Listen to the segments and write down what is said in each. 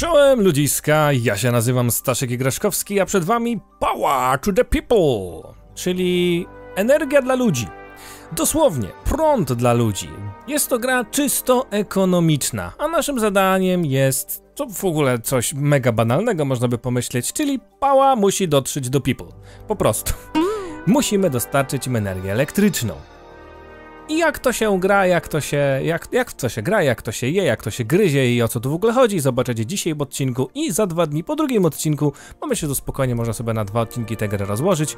Czołem ludziska, ja się nazywam Staszek Igraszkowski, a przed wami Power to the People, czyli energia dla ludzi. Dosłownie, prąd dla ludzi. Jest to gra czysto ekonomiczna, a naszym zadaniem jest, to w ogóle coś mega banalnego można by pomyśleć, czyli pała musi dotrzeć do people. Po prostu. Musimy dostarczyć im energię elektryczną. I jak to się gra, jak to się, jak, jak to się gra, jak to się je, jak to się gryzie i o co tu w ogóle chodzi, zobaczycie dzisiaj w odcinku i za dwa dni po drugim odcinku, bo myślę, że spokojnie można sobie na dwa odcinki tę grę rozłożyć.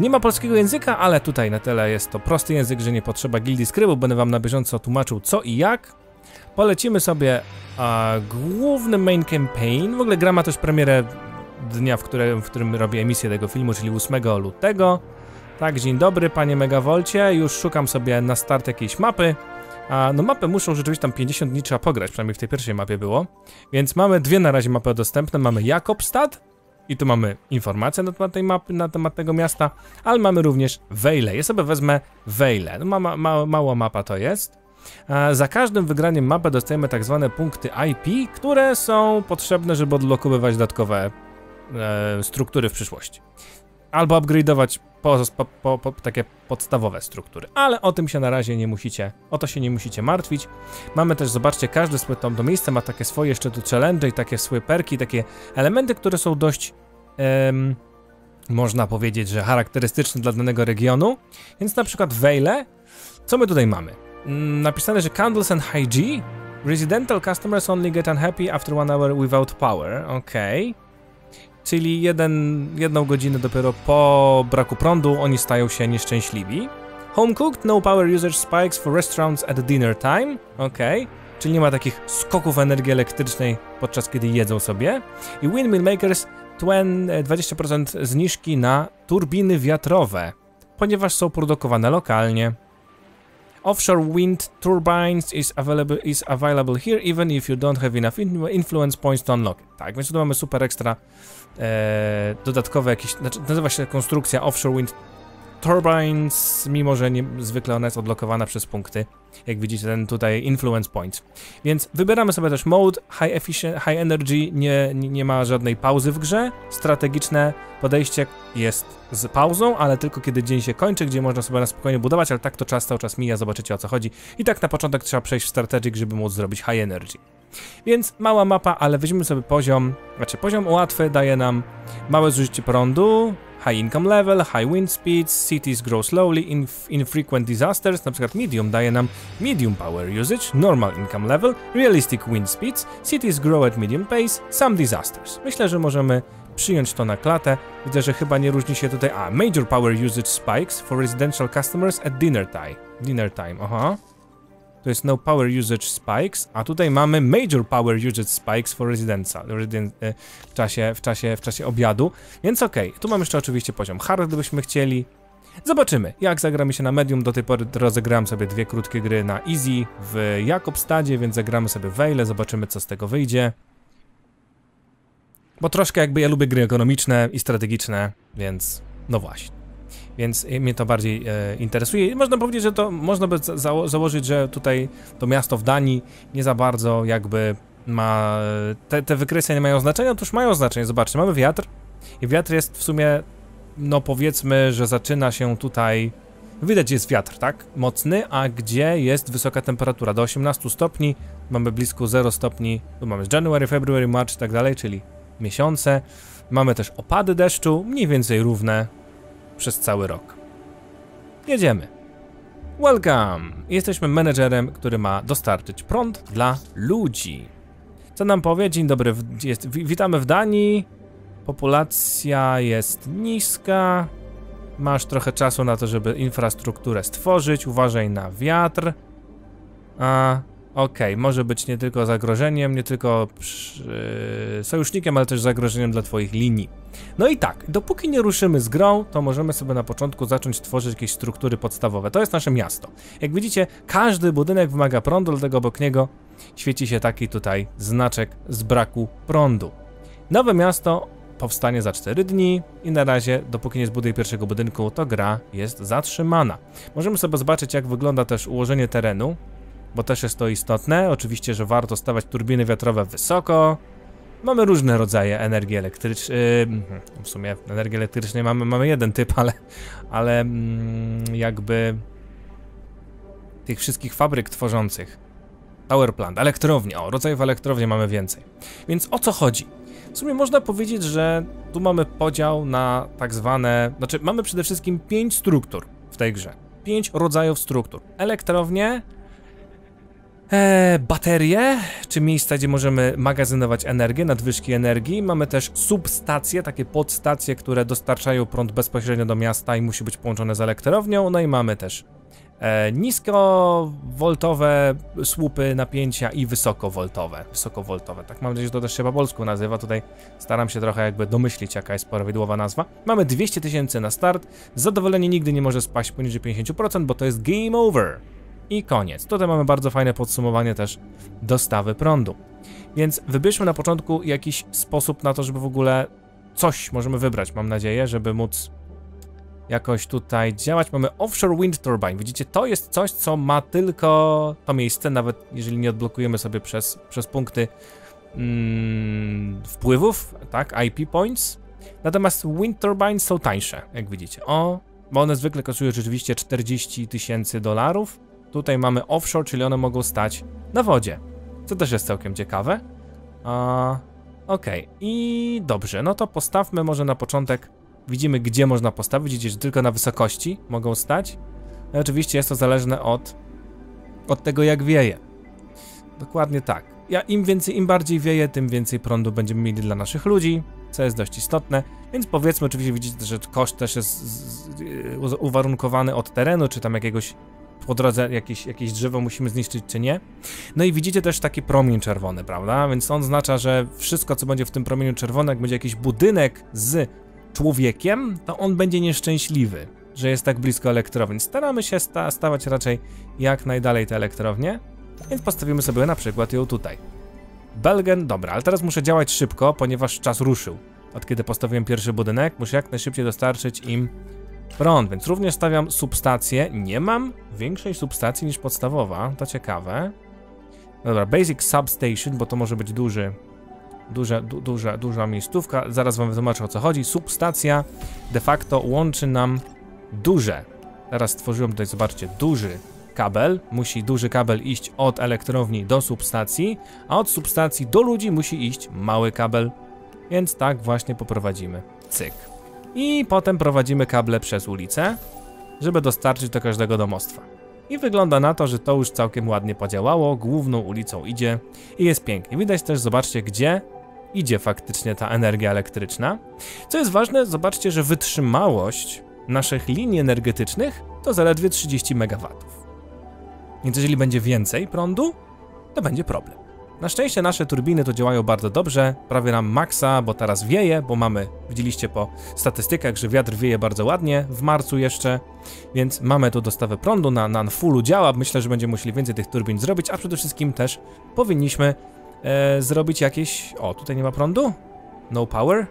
Nie ma polskiego języka, ale tutaj na tyle jest to prosty język, że nie potrzeba gildii skrybu, będę wam na bieżąco tłumaczył co i jak. Polecimy sobie a, główny main campaign, w ogóle gra ma też premierę dnia, w którym, w którym robię emisję tego filmu, czyli 8 lutego. Tak, dzień dobry panie Megawolcie, już szukam sobie na start jakiejś mapy. A no mapę muszą rzeczywiście tam 50 dni trzeba pograć, przynajmniej w tej pierwszej mapie było. Więc mamy dwie na razie mapy dostępne, mamy Jakobstad i tu mamy informacje na temat tej mapy, na temat tego miasta, ale mamy również Wejle. Ja sobie wezmę Wejle, no ma, ma, ma, mała mapa to jest. A za każdym wygraniem mapy dostajemy tak zwane punkty IP, które są potrzebne, żeby odlokowywać dodatkowe e, struktury w przyszłości albo upgrade'ować po, po, po, takie podstawowe struktury. Ale o tym się na razie nie musicie, o to się nie musicie martwić. Mamy też, zobaczcie, każde swoje to, miejsce ma takie swoje jeszcze tu challenge i takie swoje perki, takie elementy, które są dość um, można powiedzieć, że charakterystyczne dla danego regionu. Więc na przykład Wejle, co my tutaj mamy? Mm, napisane, że Candles and G Residential customers only get unhappy after one hour without power. Okej. Okay czyli jeden, jedną godzinę dopiero po braku prądu oni stają się nieszczęśliwi. Home cooked, no power usage spikes for restaurants at dinner time. Ok, czyli nie ma takich skoków energii elektrycznej podczas kiedy jedzą sobie. I windmill makers 20% zniżki na turbiny wiatrowe, ponieważ są produkowane lokalnie. Offshore wind turbines is available, is available here even if you don't have enough influence points to unlock. Tak, więc tu mamy super ekstra e, dodatkowe jakieś, znaczy nazywa się konstrukcja Offshore Wind Turbines, mimo że nie, zwykle ona jest odlokowana przez punkty, jak widzicie ten tutaj Influence Points. Więc wybieramy sobie też Mode, High Efficient, High Energy, nie, nie ma żadnej pauzy w grze, strategiczne podejście jest z pauzą, ale tylko kiedy dzień się kończy, gdzie można sobie na spokojnie budować, ale tak to czas cały czas mija, zobaczycie o co chodzi. I tak na początek trzeba przejść w Strategic, żeby móc zrobić High Energy. Więc mała mapa, ale weźmiemy sobie poziom, znaczy poziom łatwy daje nam małe zużycie prądu, high income level, high wind speeds, cities grow slowly, inf infrequent disasters, na przykład medium daje nam medium power usage, normal income level, realistic wind speeds, cities grow at medium pace, some disasters. Myślę, że możemy przyjąć to na klatę. Widzę, że chyba nie różni się tutaj, a major power usage spikes for residential customers at dinner time. Dinner time, aha to jest no power usage spikes, a tutaj mamy major power usage spikes for residence, e, w, czasie, w, czasie, w czasie obiadu, więc okej, okay. tu mamy jeszcze oczywiście poziom hard, gdybyśmy chcieli. Zobaczymy, jak zagramy się na medium, do tej pory rozegrałem sobie dwie krótkie gry na easy w Jakobstadzie, więc zagramy sobie Wejle, zobaczymy co z tego wyjdzie. Bo troszkę jakby ja lubię gry ekonomiczne i strategiczne, więc no właśnie więc mnie to bardziej e, interesuje. Można powiedzieć, że to można by za założyć, że tutaj to miasto w Danii nie za bardzo jakby ma. Te, te wykresy nie mają znaczenia, otóż mają znaczenie. Zobaczcie, mamy wiatr i wiatr jest w sumie, no powiedzmy, że zaczyna się tutaj. Widać, jest wiatr, tak? Mocny, a gdzie jest wysoka temperatura? Do 18 stopni, mamy blisko 0 stopni, tu mamy January, February, March i tak dalej, czyli miesiące. Mamy też opady deszczu, mniej więcej równe, przez cały rok. Jedziemy. Welcome! Jesteśmy menedżerem, który ma dostarczyć prąd dla ludzi. Co nam powie? Dzień dobry, jest, witamy w Danii. Populacja jest niska. Masz trochę czasu na to, żeby infrastrukturę stworzyć. Uważaj na wiatr. A Okej, okay, może być nie tylko zagrożeniem, nie tylko yy, sojusznikiem, ale też zagrożeniem dla twoich linii. No i tak, dopóki nie ruszymy z grą, to możemy sobie na początku zacząć tworzyć jakieś struktury podstawowe. To jest nasze miasto. Jak widzicie, każdy budynek wymaga prądu, dlatego obok niego świeci się taki tutaj znaczek z braku prądu. Nowe miasto powstanie za 4 dni i na razie, dopóki nie zbuduję pierwszego budynku, to gra jest zatrzymana. Możemy sobie zobaczyć, jak wygląda też ułożenie terenu bo też jest to istotne. Oczywiście, że warto stawiać turbiny wiatrowe wysoko, Mamy różne rodzaje energii elektrycznej. Yy, w sumie energii elektrycznej mamy, mamy jeden typ, ale, ale yy, jakby tych wszystkich fabryk tworzących. Power plant, elektrownie, o, rodzajów elektrowni mamy więcej. Więc o co chodzi? W sumie można powiedzieć, że tu mamy podział na tak zwane, znaczy mamy przede wszystkim pięć struktur w tej grze. Pięć rodzajów struktur. Elektrownie, e, baterie, czy miejsca, gdzie możemy magazynować energię, nadwyżki energii. Mamy też substacje, takie podstacje, które dostarczają prąd bezpośrednio do miasta i musi być połączone z elektrownią. No i mamy też e, niskowoltowe słupy napięcia i wysokowoltowe. Wysokowoltowe, tak mam nadzieję, że to też się po polsku nazywa. Tutaj staram się trochę jakby domyślić, jaka jest prawidłowa nazwa. Mamy 200 tysięcy na start. Zadowolenie nigdy nie może spaść poniżej 50%, bo to jest game over. I koniec. Tutaj mamy bardzo fajne podsumowanie też dostawy prądu. Więc wybierzmy na początku jakiś sposób na to, żeby w ogóle coś możemy wybrać, mam nadzieję, żeby móc jakoś tutaj działać. Mamy offshore wind turbine. Widzicie, to jest coś, co ma tylko to miejsce, nawet jeżeli nie odblokujemy sobie przez, przez punkty mm, wpływów, tak, IP points. Natomiast wind turbines są tańsze, jak widzicie. O, bo one zwykle kosztują rzeczywiście 40 tysięcy dolarów. Tutaj mamy offshore, czyli one mogą stać na wodzie, co też jest całkiem ciekawe. A, okay. i dobrze, no to postawmy może na początek Widzimy, gdzie można postawić. Widzicie, że tylko na wysokości mogą stać. No oczywiście jest to zależne od, od tego, jak wieje. Dokładnie tak. Ja, Im więcej, im bardziej wieje, tym więcej prądu będziemy mieli dla naszych ludzi, co jest dość istotne. Więc powiedzmy, oczywiście widzicie, że koszt też jest uwarunkowany od terenu, czy tam jakiegoś po drodze jakieś, jakieś drzewo musimy zniszczyć, czy nie. No i widzicie też taki promień czerwony, prawda? Więc on oznacza, że wszystko, co będzie w tym promieniu czerwonym, jak będzie jakiś budynek z człowiekiem, to on będzie nieszczęśliwy, że jest tak blisko elektrowni. Staramy się sta stawać raczej jak najdalej te elektrownie, więc postawimy sobie na przykład ją tutaj. Belgen, dobra, ale teraz muszę działać szybko, ponieważ czas ruszył. Od kiedy postawiłem pierwszy budynek, muszę jak najszybciej dostarczyć im prąd, więc również stawiam substację. Nie mam większej substacji niż podstawowa, to ciekawe. Dobra, Basic Substation, bo to może być duży Duża, du, duża, duża miejscówka. Zaraz wam wytłumaczę o co chodzi. Substacja de facto łączy nam duże. Teraz stworzyłem tutaj, zobaczcie, duży kabel. Musi duży kabel iść od elektrowni do substacji, a od substacji do ludzi musi iść mały kabel. Więc tak właśnie poprowadzimy. Cyk. I potem prowadzimy kable przez ulicę, żeby dostarczyć do każdego domostwa. I wygląda na to, że to już całkiem ładnie podziałało, główną ulicą idzie i jest pięknie. Widać też, zobaczcie, gdzie idzie faktycznie ta energia elektryczna. Co jest ważne, zobaczcie, że wytrzymałość naszych linii energetycznych to zaledwie 30 MW. Więc jeżeli będzie więcej prądu, to będzie problem. Na szczęście nasze turbiny to działają bardzo dobrze, prawie na maksa, bo teraz wieje, bo mamy, widzieliście po statystykach, że wiatr wieje bardzo ładnie, w marcu jeszcze, więc mamy tu dostawę prądu, na, na fullu działa, myślę, że będziemy musieli więcej tych turbin zrobić, a przede wszystkim też powinniśmy e, zrobić jakieś... O, tutaj nie ma prądu? No power?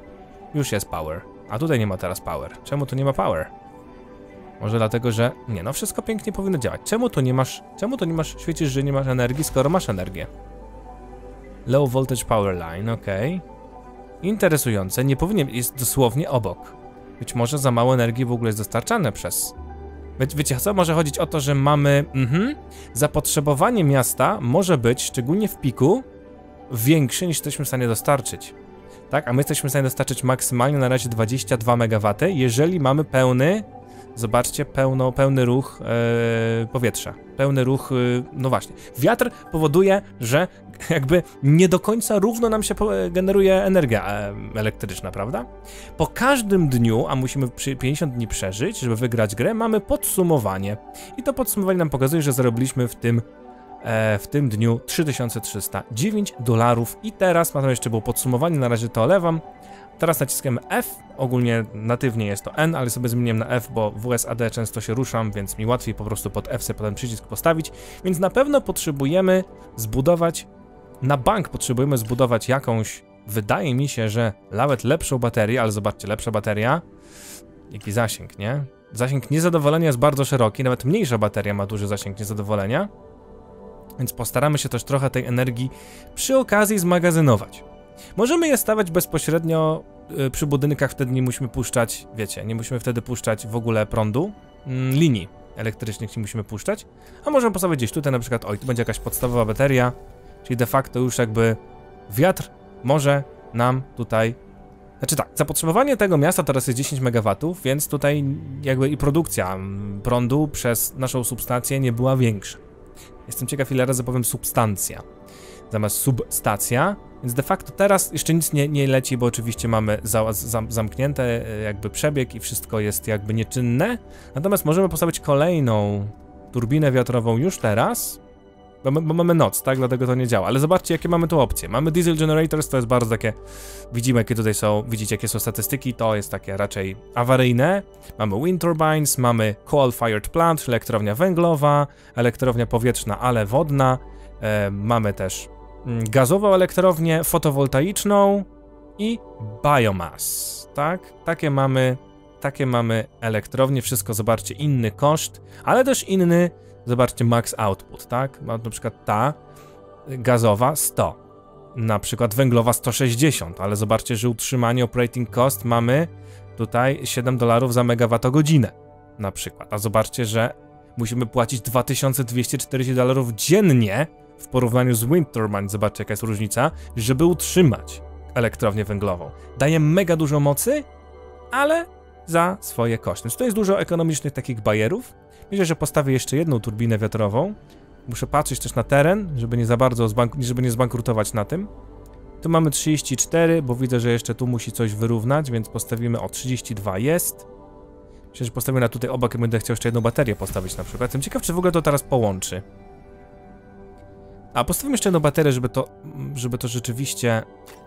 Już jest power. A tutaj nie ma teraz power. Czemu tu nie ma power? Może dlatego, że... Nie, no wszystko pięknie powinno działać. Czemu tu nie masz... Czemu tu nie masz... Świecisz, że nie masz energii, skoro masz energię? Low voltage power line, ok. Interesujące, nie powinien... Jest dosłownie obok. Być może za mało energii w ogóle jest dostarczane przez... Wie, wiecie co? Może chodzić o to, że mamy... Mhm, zapotrzebowanie miasta może być, szczególnie w piku, większy niż jesteśmy w stanie dostarczyć. Tak, a my jesteśmy w stanie dostarczyć maksymalnie na razie 22 MW, jeżeli mamy pełny, zobaczcie, pełno, pełny ruch yy, powietrza. Pełny ruch, yy, no właśnie. Wiatr powoduje, że jakby nie do końca równo nam się generuje energia yy, elektryczna, prawda? Po każdym dniu, a musimy 50 dni przeżyć, żeby wygrać grę, mamy podsumowanie. I to podsumowanie nam pokazuje, że zarobiliśmy w tym E, w tym dniu 3309 dolarów i teraz, tam jeszcze było podsumowanie, na razie to olewam. Teraz naciskamy F, ogólnie natywnie jest to N, ale sobie zmieniłem na F, bo w USAD często się ruszam, więc mi łatwiej po prostu pod F sobie ten przycisk postawić. Więc na pewno potrzebujemy zbudować, na bank potrzebujemy zbudować jakąś, wydaje mi się, że nawet lepszą baterię, ale zobaczcie, lepsza bateria, jaki zasięg, nie? Zasięg niezadowolenia jest bardzo szeroki, nawet mniejsza bateria ma duży zasięg niezadowolenia. Więc postaramy się też trochę tej energii przy okazji zmagazynować. Możemy je stawiać bezpośrednio y, przy budynkach, wtedy nie musimy puszczać, wiecie, nie musimy wtedy puszczać w ogóle prądu, mm, linii elektrycznych nie musimy puszczać, a możemy postawić gdzieś tutaj na przykład, oj, tu będzie jakaś podstawowa bateria, czyli de facto już jakby wiatr może nam tutaj znaczy tak, zapotrzebowanie tego miasta teraz jest 10 MW, więc tutaj jakby i produkcja mm, prądu przez naszą substację nie była większa. Jestem ciekaw ile razy powiem substancja zamiast substacja, więc de facto teraz jeszcze nic nie, nie leci, bo oczywiście mamy za, za, zamknięte e, jakby przebieg i wszystko jest jakby nieczynne. Natomiast możemy postawić kolejną turbinę wiatrową już teraz, bo, bo, mamy noc, tak? Dlatego to nie działa. Ale zobaczcie, jakie mamy tu opcje. Mamy diesel generators, to jest bardzo takie. Widzimy, jakie tutaj są. Widzicie, jakie są statystyki. To jest takie raczej awaryjne. Mamy wind turbines, mamy coal-fired plant, elektrownia węglowa, elektrownia powietrzna, ale wodna. E, mamy też gazową elektrownię fotowoltaiczną i biomass, tak? Takie mamy, takie mamy elektrownie, wszystko zobaczcie, inny koszt, ale też inny, zobaczcie, max output, tak? Na przykład ta gazowa 100, na przykład węglowa 160, ale zobaczcie, że utrzymanie operating cost mamy tutaj 7 dolarów za megawattogodzinę na przykład, a zobaczcie, że musimy płacić 2240 dolarów dziennie w porównaniu z wind turbine, zobaczcie jaka jest różnica, żeby utrzymać elektrownię węglową. Daje mega dużo mocy, ale za swoje koszty. Więc to jest dużo ekonomicznych takich bajerów. Myślę, że postawię jeszcze jedną turbinę wiatrową. Muszę patrzeć też na teren, żeby nie za bardzo żeby nie zbankrutować na tym. Tu mamy 34, bo widzę, że jeszcze tu musi coś wyrównać, więc postawimy o 32 jest. Myślę, że postawimy na tutaj obok i będę chciał jeszcze jedną baterię postawić na przykład. Jestem ciekaw, czy w ogóle to teraz połączy. A postawimy jeszcze jedną baterię, żeby to, żeby to rzeczywiście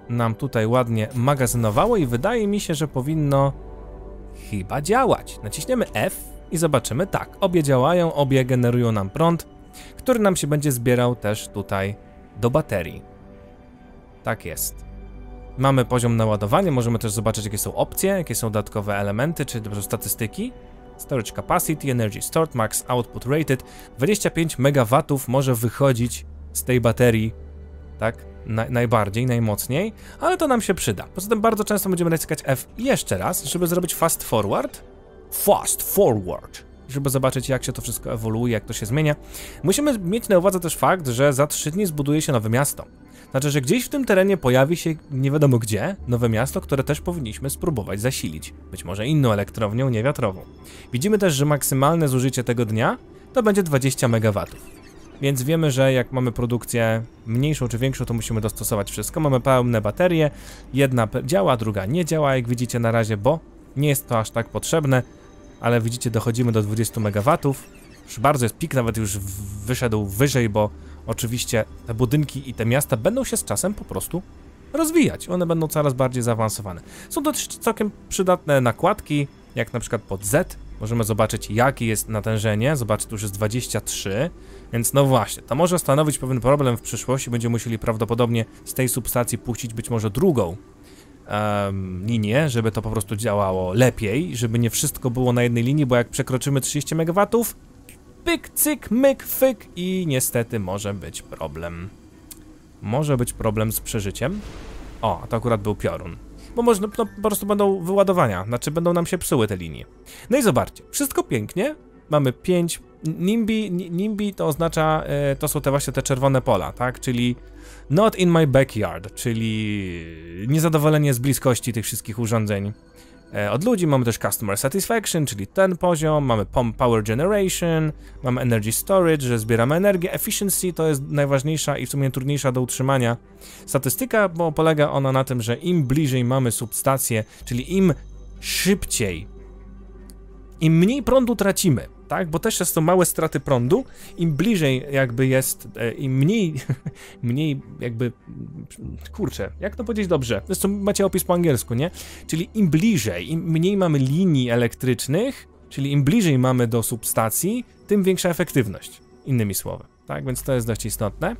nam tutaj ładnie magazynowało i wydaje mi się, że powinno chyba działać. Naciśniemy F i zobaczymy, tak, obie działają, obie generują nam prąd, który nam się będzie zbierał też tutaj do baterii. Tak jest. Mamy poziom naładowania, możemy też zobaczyć jakie są opcje, jakie są dodatkowe elementy, czy dobrze statystyki. Storage capacity, energy stored, max output rated. 25 MW może wychodzić z tej baterii, tak? Na, najbardziej, najmocniej, ale to nam się przyda. Poza tym bardzo często będziemy naciskać F jeszcze raz, żeby zrobić fast forward. Fast forward. Żeby zobaczyć, jak się to wszystko ewoluuje, jak to się zmienia. Musimy mieć na uwadze też fakt, że za 3 dni zbuduje się nowe miasto. Znaczy, że gdzieś w tym terenie pojawi się nie wiadomo gdzie nowe miasto, które też powinniśmy spróbować zasilić. Być może inną elektrownią, nie wiatrową. Widzimy też, że maksymalne zużycie tego dnia to będzie 20 MW. Więc wiemy, że jak mamy produkcję mniejszą czy większą, to musimy dostosować wszystko. Mamy pełne baterie, jedna działa, druga nie działa, jak widzicie na razie, bo nie jest to aż tak potrzebne, ale widzicie, dochodzimy do 20 MW. Już bardzo jest pik, nawet już wyszedł wyżej, bo oczywiście te budynki i te miasta będą się z czasem po prostu rozwijać. One będą coraz bardziej zaawansowane. Są to całkiem przydatne nakładki, jak na przykład pod Z. Możemy zobaczyć, jakie jest natężenie. Zobaczcie, tu już jest 23. Więc no właśnie, to może stanowić pewien problem w przyszłości. Będziemy musieli prawdopodobnie z tej substacji puścić być może drugą um, linię, żeby to po prostu działało lepiej, żeby nie wszystko było na jednej linii, bo jak przekroczymy 30 MW, pyk, cyk, myk, fyk i niestety może być problem. Może być problem z przeżyciem. O, to akurat był piorun. Bo może no, po prostu będą wyładowania, znaczy będą nam się psuły te linie. No i zobaczcie, wszystko pięknie, mamy 5 NIMBY, NIMBY to oznacza, e, to są te właśnie te czerwone pola, tak? Czyli not in my backyard, czyli niezadowolenie z bliskości tych wszystkich urządzeń e, od ludzi. Mamy też customer satisfaction, czyli ten poziom, mamy power generation, mamy energy storage, że zbieramy energię. Efficiency to jest najważniejsza i w sumie trudniejsza do utrzymania statystyka, bo polega ona na tym, że im bliżej mamy substację, czyli im szybciej, im mniej prądu tracimy, tak? Bo też są małe straty prądu. Im bliżej jakby jest, e, im mniej, mniej jakby, kurczę, jak to powiedzieć dobrze? Zresztą macie opis po angielsku, nie? Czyli im bliżej, im mniej mamy linii elektrycznych, czyli im bliżej mamy do substacji, tym większa efektywność, innymi słowy, tak? Więc to jest dość istotne.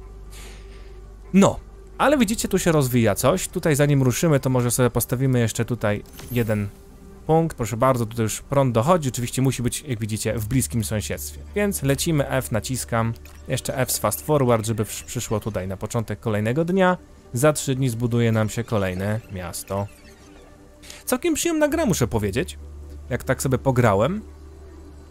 No, ale widzicie, tu się rozwija coś. Tutaj zanim ruszymy, to może sobie postawimy jeszcze tutaj jeden punkt, proszę bardzo, tutaj już prąd dochodzi, oczywiście musi być, jak widzicie, w bliskim sąsiedztwie. Więc lecimy F, naciskam, jeszcze F z fast forward, żeby przyszło tutaj na początek kolejnego dnia. za 3 dni zbuduje nam się kolejne miasto. Całkiem przyjemna gra, muszę powiedzieć. Jak tak sobie pograłem.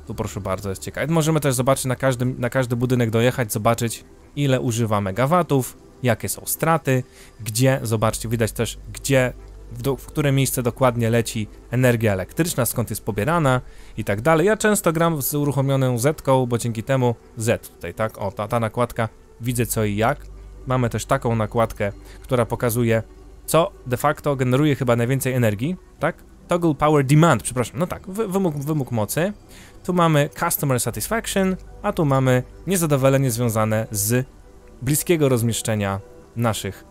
Tu proszę bardzo, jest ciekawe. Możemy też zobaczyć na, każdym, na każdy budynek dojechać, zobaczyć ile używa megawatów, jakie są straty, gdzie, zobaczcie, widać też gdzie, w, do, w które miejsce dokładnie leci energia elektryczna, skąd jest pobierana i tak dalej. Ja często gram z uruchomioną Z, bo dzięki temu Z tutaj, tak, o, ta, ta nakładka, widzę co i jak. Mamy też taką nakładkę, która pokazuje, co de facto generuje chyba najwięcej energii, tak? Toggle Power Demand, przepraszam, no tak, wy, wymóg, wymóg mocy. Tu mamy Customer Satisfaction, a tu mamy niezadowolenie związane z bliskiego rozmieszczenia naszych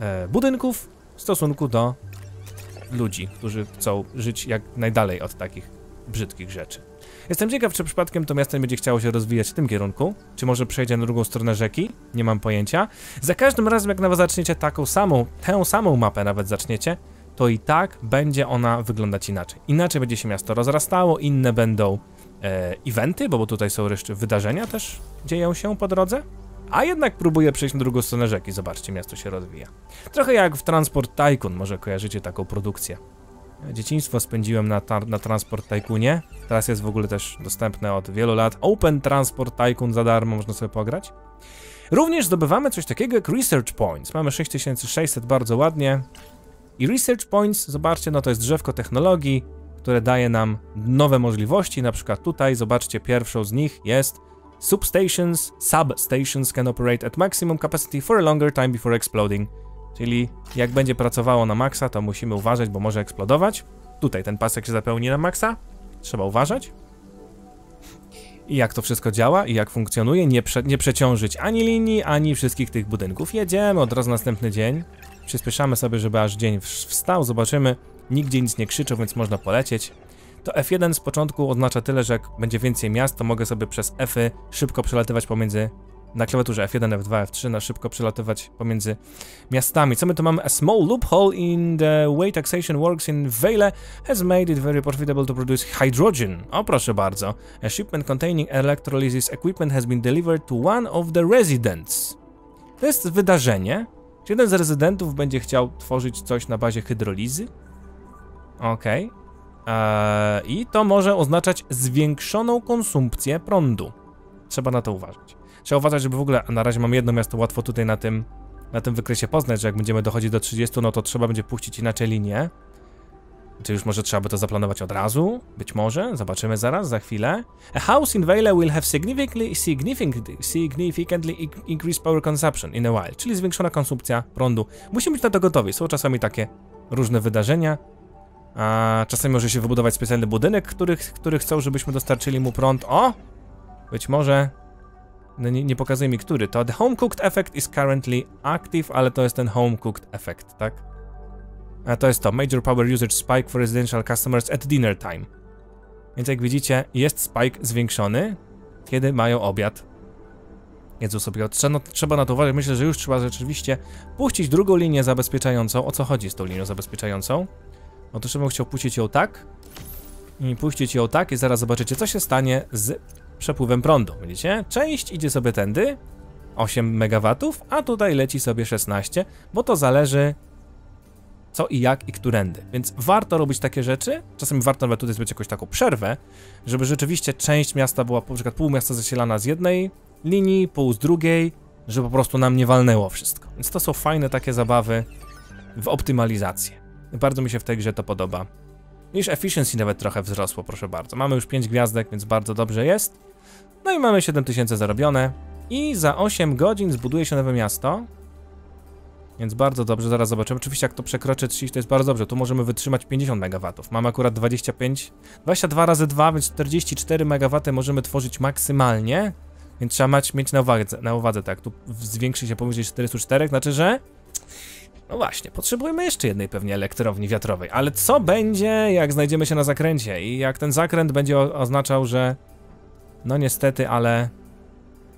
e, budynków w stosunku do ludzi, którzy chcą żyć jak najdalej od takich brzydkich rzeczy. Jestem ciekaw, czy przypadkiem to miasto nie będzie chciało się rozwijać w tym kierunku, czy może przejdzie na drugą stronę rzeki, nie mam pojęcia. Za każdym razem, jak nawet zaczniecie taką samą, tę samą mapę nawet zaczniecie, to i tak będzie ona wyglądać inaczej. Inaczej będzie się miasto rozrastało, inne będą e, eventy, bo, tutaj są jeszcze wydarzenia też dzieją się po drodze. A jednak próbuję przejść na drugą stronę rzeki, zobaczcie, miasto się rozwija. Trochę jak w Transport Tycoon, może kojarzycie taką produkcję. Dzieciństwo spędziłem na, na Transport Tycoonie, teraz jest w ogóle też dostępne od wielu lat. Open Transport Tycoon za darmo, można sobie pograć. Również zdobywamy coś takiego jak Research Points. Mamy 6600, bardzo ładnie. I Research Points, zobaczcie, no to jest drzewko technologii, które daje nam nowe możliwości. Na przykład tutaj, zobaczcie, pierwszą z nich jest Substations, substations can operate at maximum capacity for a longer time before exploding. Czyli jak będzie pracowało na maksa, to musimy uważać, bo może eksplodować. Tutaj ten pasek się zapełni na maksa. Trzeba uważać. I jak to wszystko działa i jak funkcjonuje, nie, prze, nie przeciążyć ani linii, ani wszystkich tych budynków. Jedziemy od razu następny dzień. Przyspieszamy sobie, żeby aż dzień wstał. Zobaczymy. Nigdzie nic nie krzyczą, więc można polecieć. To F1 z początku oznacza tyle, że jak będzie więcej miast, to mogę sobie przez Fy szybko przelatywać pomiędzy na klawiaturze F1, F2, F3 na szybko przelatywać pomiędzy miastami. Co my tu mamy? A small loophole in the way taxation works in Vale has made it very profitable to produce hydrogen. O proszę bardzo. A shipment containing electrolysis equipment has been delivered to one of the residents. To jest wydarzenie, czy jeden z rezydentów będzie chciał tworzyć coś na bazie hydrolizy. Okej. Okay. Eee, I to może oznaczać zwiększoną konsumpcję prądu. Trzeba na to uważać. Trzeba uważać, żeby w ogóle, na razie mam jedno miasto łatwo tutaj na tym, na tym wykresie poznać, że jak będziemy dochodzić do 30, no to trzeba będzie puścić inaczej linię. Czy już może trzeba by to zaplanować od razu? Być może, zobaczymy zaraz, za chwilę. A house in Vale will have significantly, significantly, significantly increased power consumption in a while, czyli zwiększona konsumpcja prądu. Musimy być na to gotowi, są czasami takie różne wydarzenia, a czasami może się wybudować specjalny budynek, który, który chcą, żebyśmy dostarczyli mu prąd. O! Być może... No nie, nie pokazuje mi który to. The home cooked effect is currently active, ale to jest ten home cooked effect, tak? A to jest to. Major power usage spike for residential customers at dinner time. Więc jak widzicie, jest spike zwiększony, kiedy mają obiad. Jedzą sobie od... No, trzeba na to uważać. Myślę, że już trzeba rzeczywiście puścić drugą linię zabezpieczającą. O co chodzi z tą linią zabezpieczającą? Otóż bym chciał puścić ją tak i puścić ją tak i zaraz zobaczycie co się stanie z przepływem prądu. Widzicie? Część idzie sobie tędy, 8 MW, a tutaj leci sobie 16, bo to zależy co i jak i którędy. Więc warto robić takie rzeczy. Czasami warto nawet tutaj zrobić jakąś taką przerwę, żeby rzeczywiście część miasta była, na przykład pół miasta zasilana z jednej linii, pół z drugiej, żeby po prostu nam nie walnęło wszystko. Więc to są fajne takie zabawy w optymalizację. Bardzo mi się w tej grze to podoba. Niż efficiency nawet trochę wzrosło, proszę bardzo. Mamy już 5 gwiazdek, więc bardzo dobrze jest. No i mamy 7000 zarobione. I za 8 godzin zbuduje się nowe miasto. Więc bardzo dobrze, zaraz zobaczymy. Oczywiście jak to przekroczy 30 to jest bardzo dobrze. Tu możemy wytrzymać 50 MW. Mamy akurat 25, 22 razy 2, więc 44 MW możemy tworzyć maksymalnie. Więc trzeba mieć na uwadze, na uwadze tak, tu zwiększy się powyżej 404, znaczy, że no właśnie, potrzebujemy jeszcze jednej pewnie elektrowni wiatrowej, ale co będzie, jak znajdziemy się na zakręcie i jak ten zakręt będzie oznaczał, że... No niestety, ale...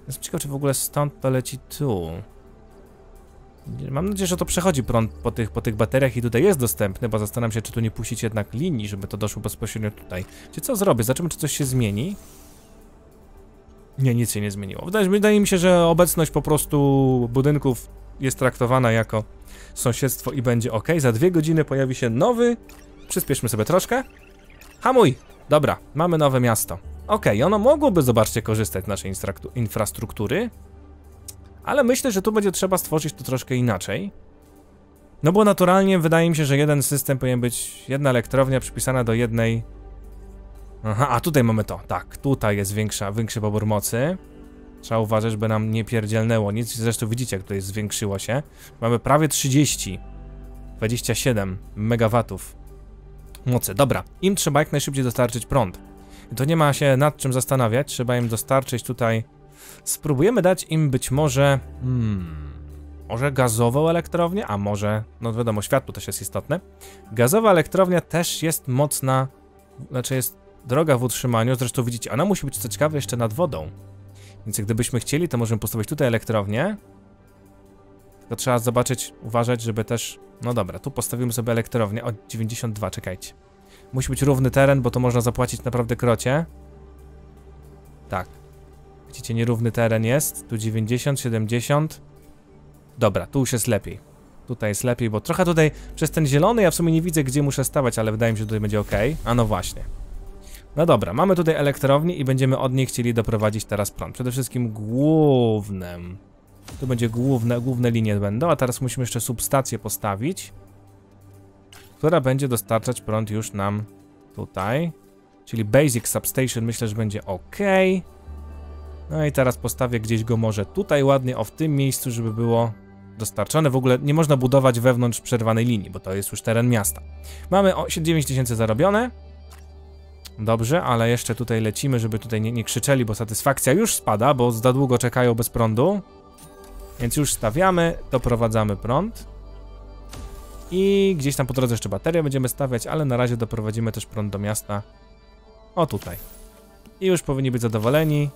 Jestem ciekaw, czy w ogóle stąd to leci tu. Mam nadzieję, że to przechodzi prąd po tych, po tych bateriach i tutaj jest dostępny, bo zastanawiam się, czy tu nie puścić jednak linii, żeby to doszło bezpośrednio tutaj. Czy co zrobię? Zobaczymy, czy coś się zmieni. Nie, nic się nie zmieniło. Wydaje, wydaje mi się, że obecność po prostu budynków jest traktowana jako sąsiedztwo i będzie ok. Za dwie godziny pojawi się nowy. Przyspieszmy sobie troszkę. Hamuj! Dobra, mamy nowe miasto. Ok, ono mogłoby, zobaczcie, korzystać z naszej infrastruktury, ale myślę, że tu będzie trzeba stworzyć to troszkę inaczej. No bo naturalnie wydaje mi się, że jeden system powinien być, jedna elektrownia przypisana do jednej... Aha, a tutaj mamy to, tak, tutaj jest większa, większy pobór mocy. Trzeba uważać, żeby nam nie pierdzielnęło nic, zresztą widzicie, jak tutaj zwiększyło się. Mamy prawie 30, 27 megawatów mocy. Dobra, im trzeba jak najszybciej dostarczyć prąd. To nie ma się nad czym zastanawiać, trzeba im dostarczyć tutaj... Spróbujemy dać im być może... Hmm... Może gazową elektrownię, a może, no wiadomo, światło też jest istotne. Gazowa elektrownia też jest mocna, znaczy jest droga w utrzymaniu, zresztą widzicie, ona musi być co ciekawe jeszcze nad wodą. Więc gdybyśmy chcieli, to możemy postawić tutaj elektrownię. Tylko trzeba zobaczyć, uważać, żeby też... No dobra, tu postawimy sobie elektrownię. O, 92, czekajcie. Musi być równy teren, bo to można zapłacić naprawdę krocie. Tak. Widzicie, nierówny teren jest. Tu 90, 70. Dobra, tu już jest lepiej. Tutaj jest lepiej, bo trochę tutaj przez ten zielony ja w sumie nie widzę, gdzie muszę stawać, ale wydaje mi się, że tutaj będzie ok. A no właśnie. No dobra, mamy tutaj elektrownię i będziemy od niej chcieli doprowadzić teraz prąd. Przede wszystkim głównym. Tu będzie główne, główne linie będą, a teraz musimy jeszcze substację postawić, która będzie dostarczać prąd już nam tutaj. Czyli basic substation myślę, że będzie ok. No i teraz postawię gdzieś go może tutaj ładnie, o w tym miejscu, żeby było dostarczone. W ogóle nie można budować wewnątrz przerwanej linii, bo to jest już teren miasta. Mamy 9000 zarobione. Dobrze, ale jeszcze tutaj lecimy, żeby tutaj nie, nie krzyczeli, bo satysfakcja już spada, bo za długo czekają bez prądu. Więc już stawiamy, doprowadzamy prąd. I gdzieś tam po drodze jeszcze baterię będziemy stawiać, ale na razie doprowadzimy też prąd do miasta. O tutaj. I już powinni być zadowoleni.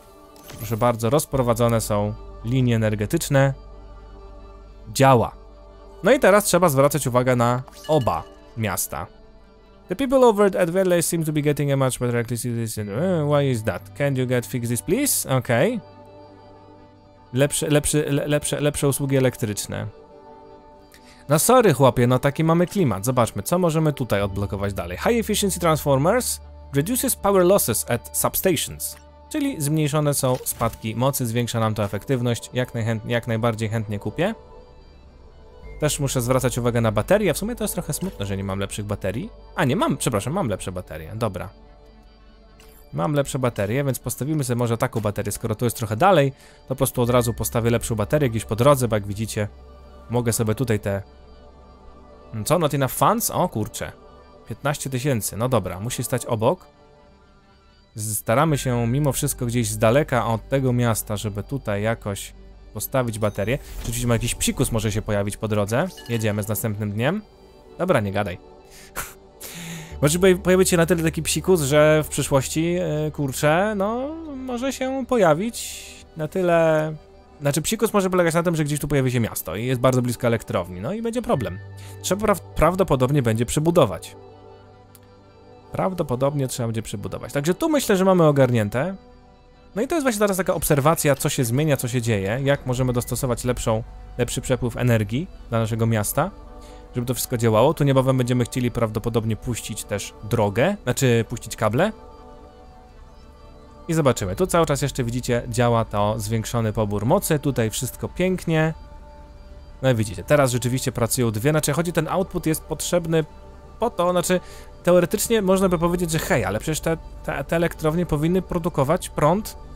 Proszę bardzo, rozprowadzone są linie energetyczne. Działa. No i teraz trzeba zwracać uwagę na oba miasta. The people over at Verley seem to be getting a much better electricity. Uh, why is that? Can you get fix this please? Okay. Lepsze, lepsze, lepsze, lepsze usługi elektryczne. No sorry chłopie, no taki mamy klimat. Zobaczmy, co możemy tutaj odblokować dalej. High Efficiency Transformers reduces power losses at substations. Czyli zmniejszone są spadki mocy, zwiększa nam to efektywność, jak, jak najbardziej chętnie kupię. Też muszę zwracać uwagę na baterie. W sumie to jest trochę smutne, że nie mam lepszych baterii. A nie, mam, przepraszam, mam lepsze baterie. Dobra. Mam lepsze baterie, więc postawimy sobie może taką baterię. Skoro to jest trochę dalej, to po prostu od razu postawię lepszą baterię gdzieś po drodze, bo jak widzicie, mogę sobie tutaj te... Co? Not enough funds? O kurczę. 15 tysięcy. No dobra, musi stać obok. Staramy się mimo wszystko gdzieś z daleka od tego miasta, żeby tutaj jakoś postawić baterię. Oczywiście ma jakiś psikus może się pojawić po drodze. Jedziemy z następnym dniem. Dobra, nie gadaj. może pojawić się na tyle taki psikus, że w przyszłości, yy, kurczę, no może się pojawić na tyle... Znaczy psikus może polegać na tym, że gdzieś tu pojawi się miasto i jest bardzo blisko elektrowni, no i będzie problem. Trzeba pra prawdopodobnie będzie przebudować. Prawdopodobnie trzeba będzie przebudować. Także tu myślę, że mamy ogarnięte. No i to jest właśnie teraz taka obserwacja, co się zmienia, co się dzieje, jak możemy dostosować lepszą, lepszy przepływ energii dla naszego miasta, żeby to wszystko działało. Tu niebawem będziemy chcieli prawdopodobnie puścić też drogę, znaczy puścić kable. I zobaczymy. Tu cały czas jeszcze widzicie, działa to zwiększony pobór mocy. Tutaj wszystko pięknie. No i widzicie, teraz rzeczywiście pracują dwie, znaczy chodzi ten output jest potrzebny po to, znaczy teoretycznie można by powiedzieć, że hej, ale przecież te, te, te elektrownie powinny produkować prąd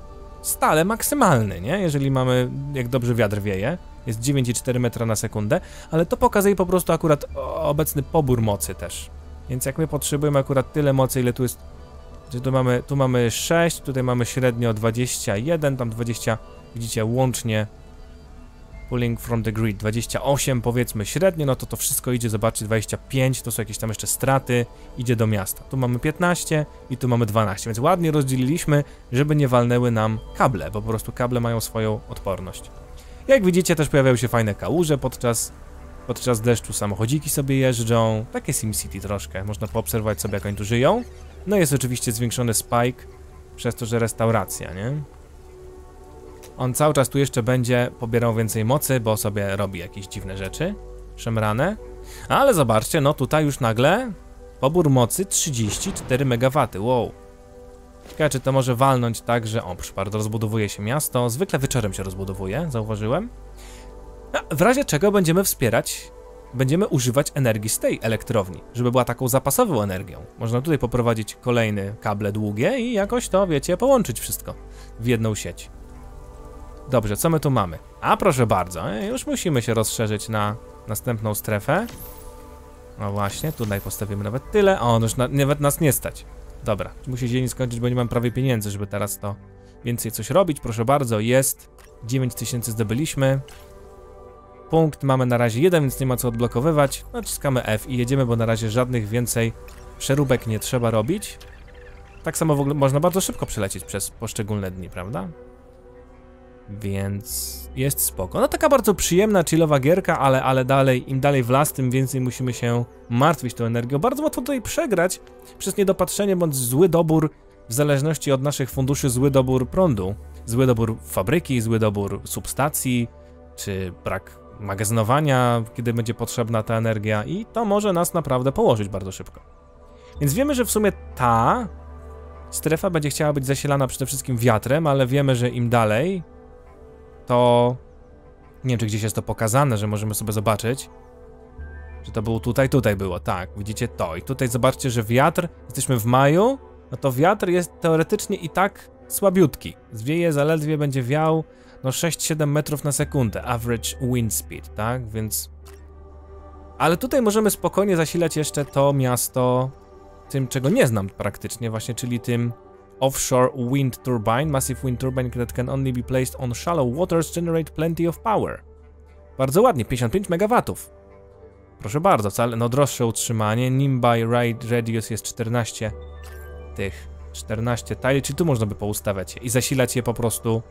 stale maksymalny, nie? Jeżeli mamy, jak dobrze wiatr wieje, jest 9,4 metra na sekundę, ale to pokazuje po prostu akurat obecny pobór mocy też. Więc jak my potrzebujemy akurat tyle mocy, ile tu jest, że tu mamy, tu mamy 6, tutaj mamy średnio 21, tam 20, widzicie, łącznie Pulling from the grid 28 powiedzmy średnio, no to to wszystko idzie, zobaczcie 25, to są jakieś tam jeszcze straty, idzie do miasta. Tu mamy 15 i tu mamy 12, więc ładnie rozdzieliliśmy, żeby nie walnęły nam kable, bo po prostu kable mają swoją odporność. Jak widzicie też pojawiają się fajne kałuże podczas, podczas deszczu, samochodziki sobie jeżdżą, takie SimCity troszkę, można poobserwować sobie jak oni tu żyją. No jest oczywiście zwiększony spike przez to, że restauracja, nie? On cały czas tu jeszcze będzie pobierał więcej mocy, bo sobie robi jakieś dziwne rzeczy. Szemrane. Ale zobaczcie, no tutaj już nagle pobór mocy 34 MW. Wow. Ciekawe, czy to może walnąć tak, że... O, proszę bardzo, rozbudowuje się miasto. Zwykle wieczorem się rozbudowuje, zauważyłem. A w razie czego będziemy wspierać, będziemy używać energii z tej elektrowni, żeby była taką zapasową energią. Można tutaj poprowadzić kolejne kable długie i jakoś to, wiecie, połączyć wszystko w jedną sieć. Dobrze, co my tu mamy? A proszę bardzo, e, już musimy się rozszerzyć na następną strefę. No właśnie, tutaj postawimy nawet tyle. O, no już na, nawet nas nie stać. Dobra, musi dzień skończyć, bo nie mam prawie pieniędzy, żeby teraz to więcej coś robić. Proszę bardzo, jest. 9000 zdobyliśmy. Punkt mamy na razie jeden, więc nie ma co odblokowywać. Naciskamy F i jedziemy, bo na razie żadnych więcej przeróbek nie trzeba robić. Tak samo w ogóle można bardzo szybko przelecieć przez poszczególne dni, prawda? Więc jest spoko. No taka bardzo przyjemna, chillowa gierka, ale, ale dalej, im dalej w las, tym więcej musimy się martwić tą energią. Bardzo łatwo tutaj przegrać przez niedopatrzenie bądź zły dobór, w zależności od naszych funduszy, zły dobór prądu. Zły dobór fabryki, zły dobór substacji, czy brak magazynowania, kiedy będzie potrzebna ta energia i to może nas naprawdę położyć bardzo szybko. Więc wiemy, że w sumie ta strefa będzie chciała być zasilana przede wszystkim wiatrem, ale wiemy, że im dalej, to nie wiem, czy gdzieś jest to pokazane, że możemy sobie zobaczyć. Że to było tutaj, tutaj było, tak, widzicie to. I tutaj zobaczcie, że wiatr, jesteśmy w maju, no to wiatr jest teoretycznie i tak słabiutki. Zwieje zaledwie będzie wiał no 6-7 metrów na sekundę, average wind speed, tak, więc... Ale tutaj możemy spokojnie zasilać jeszcze to miasto tym, czego nie znam praktycznie właśnie, czyli tym offshore wind turbine, massive wind turbine that can only be placed on shallow waters generate plenty of power. Bardzo ładnie, 55 MW. Proszę bardzo, wcale no droższe utrzymanie, Nimby Ride Radius jest 14 tych, 14 tali, czyli tu można by poustawiać je i zasilać je po prostu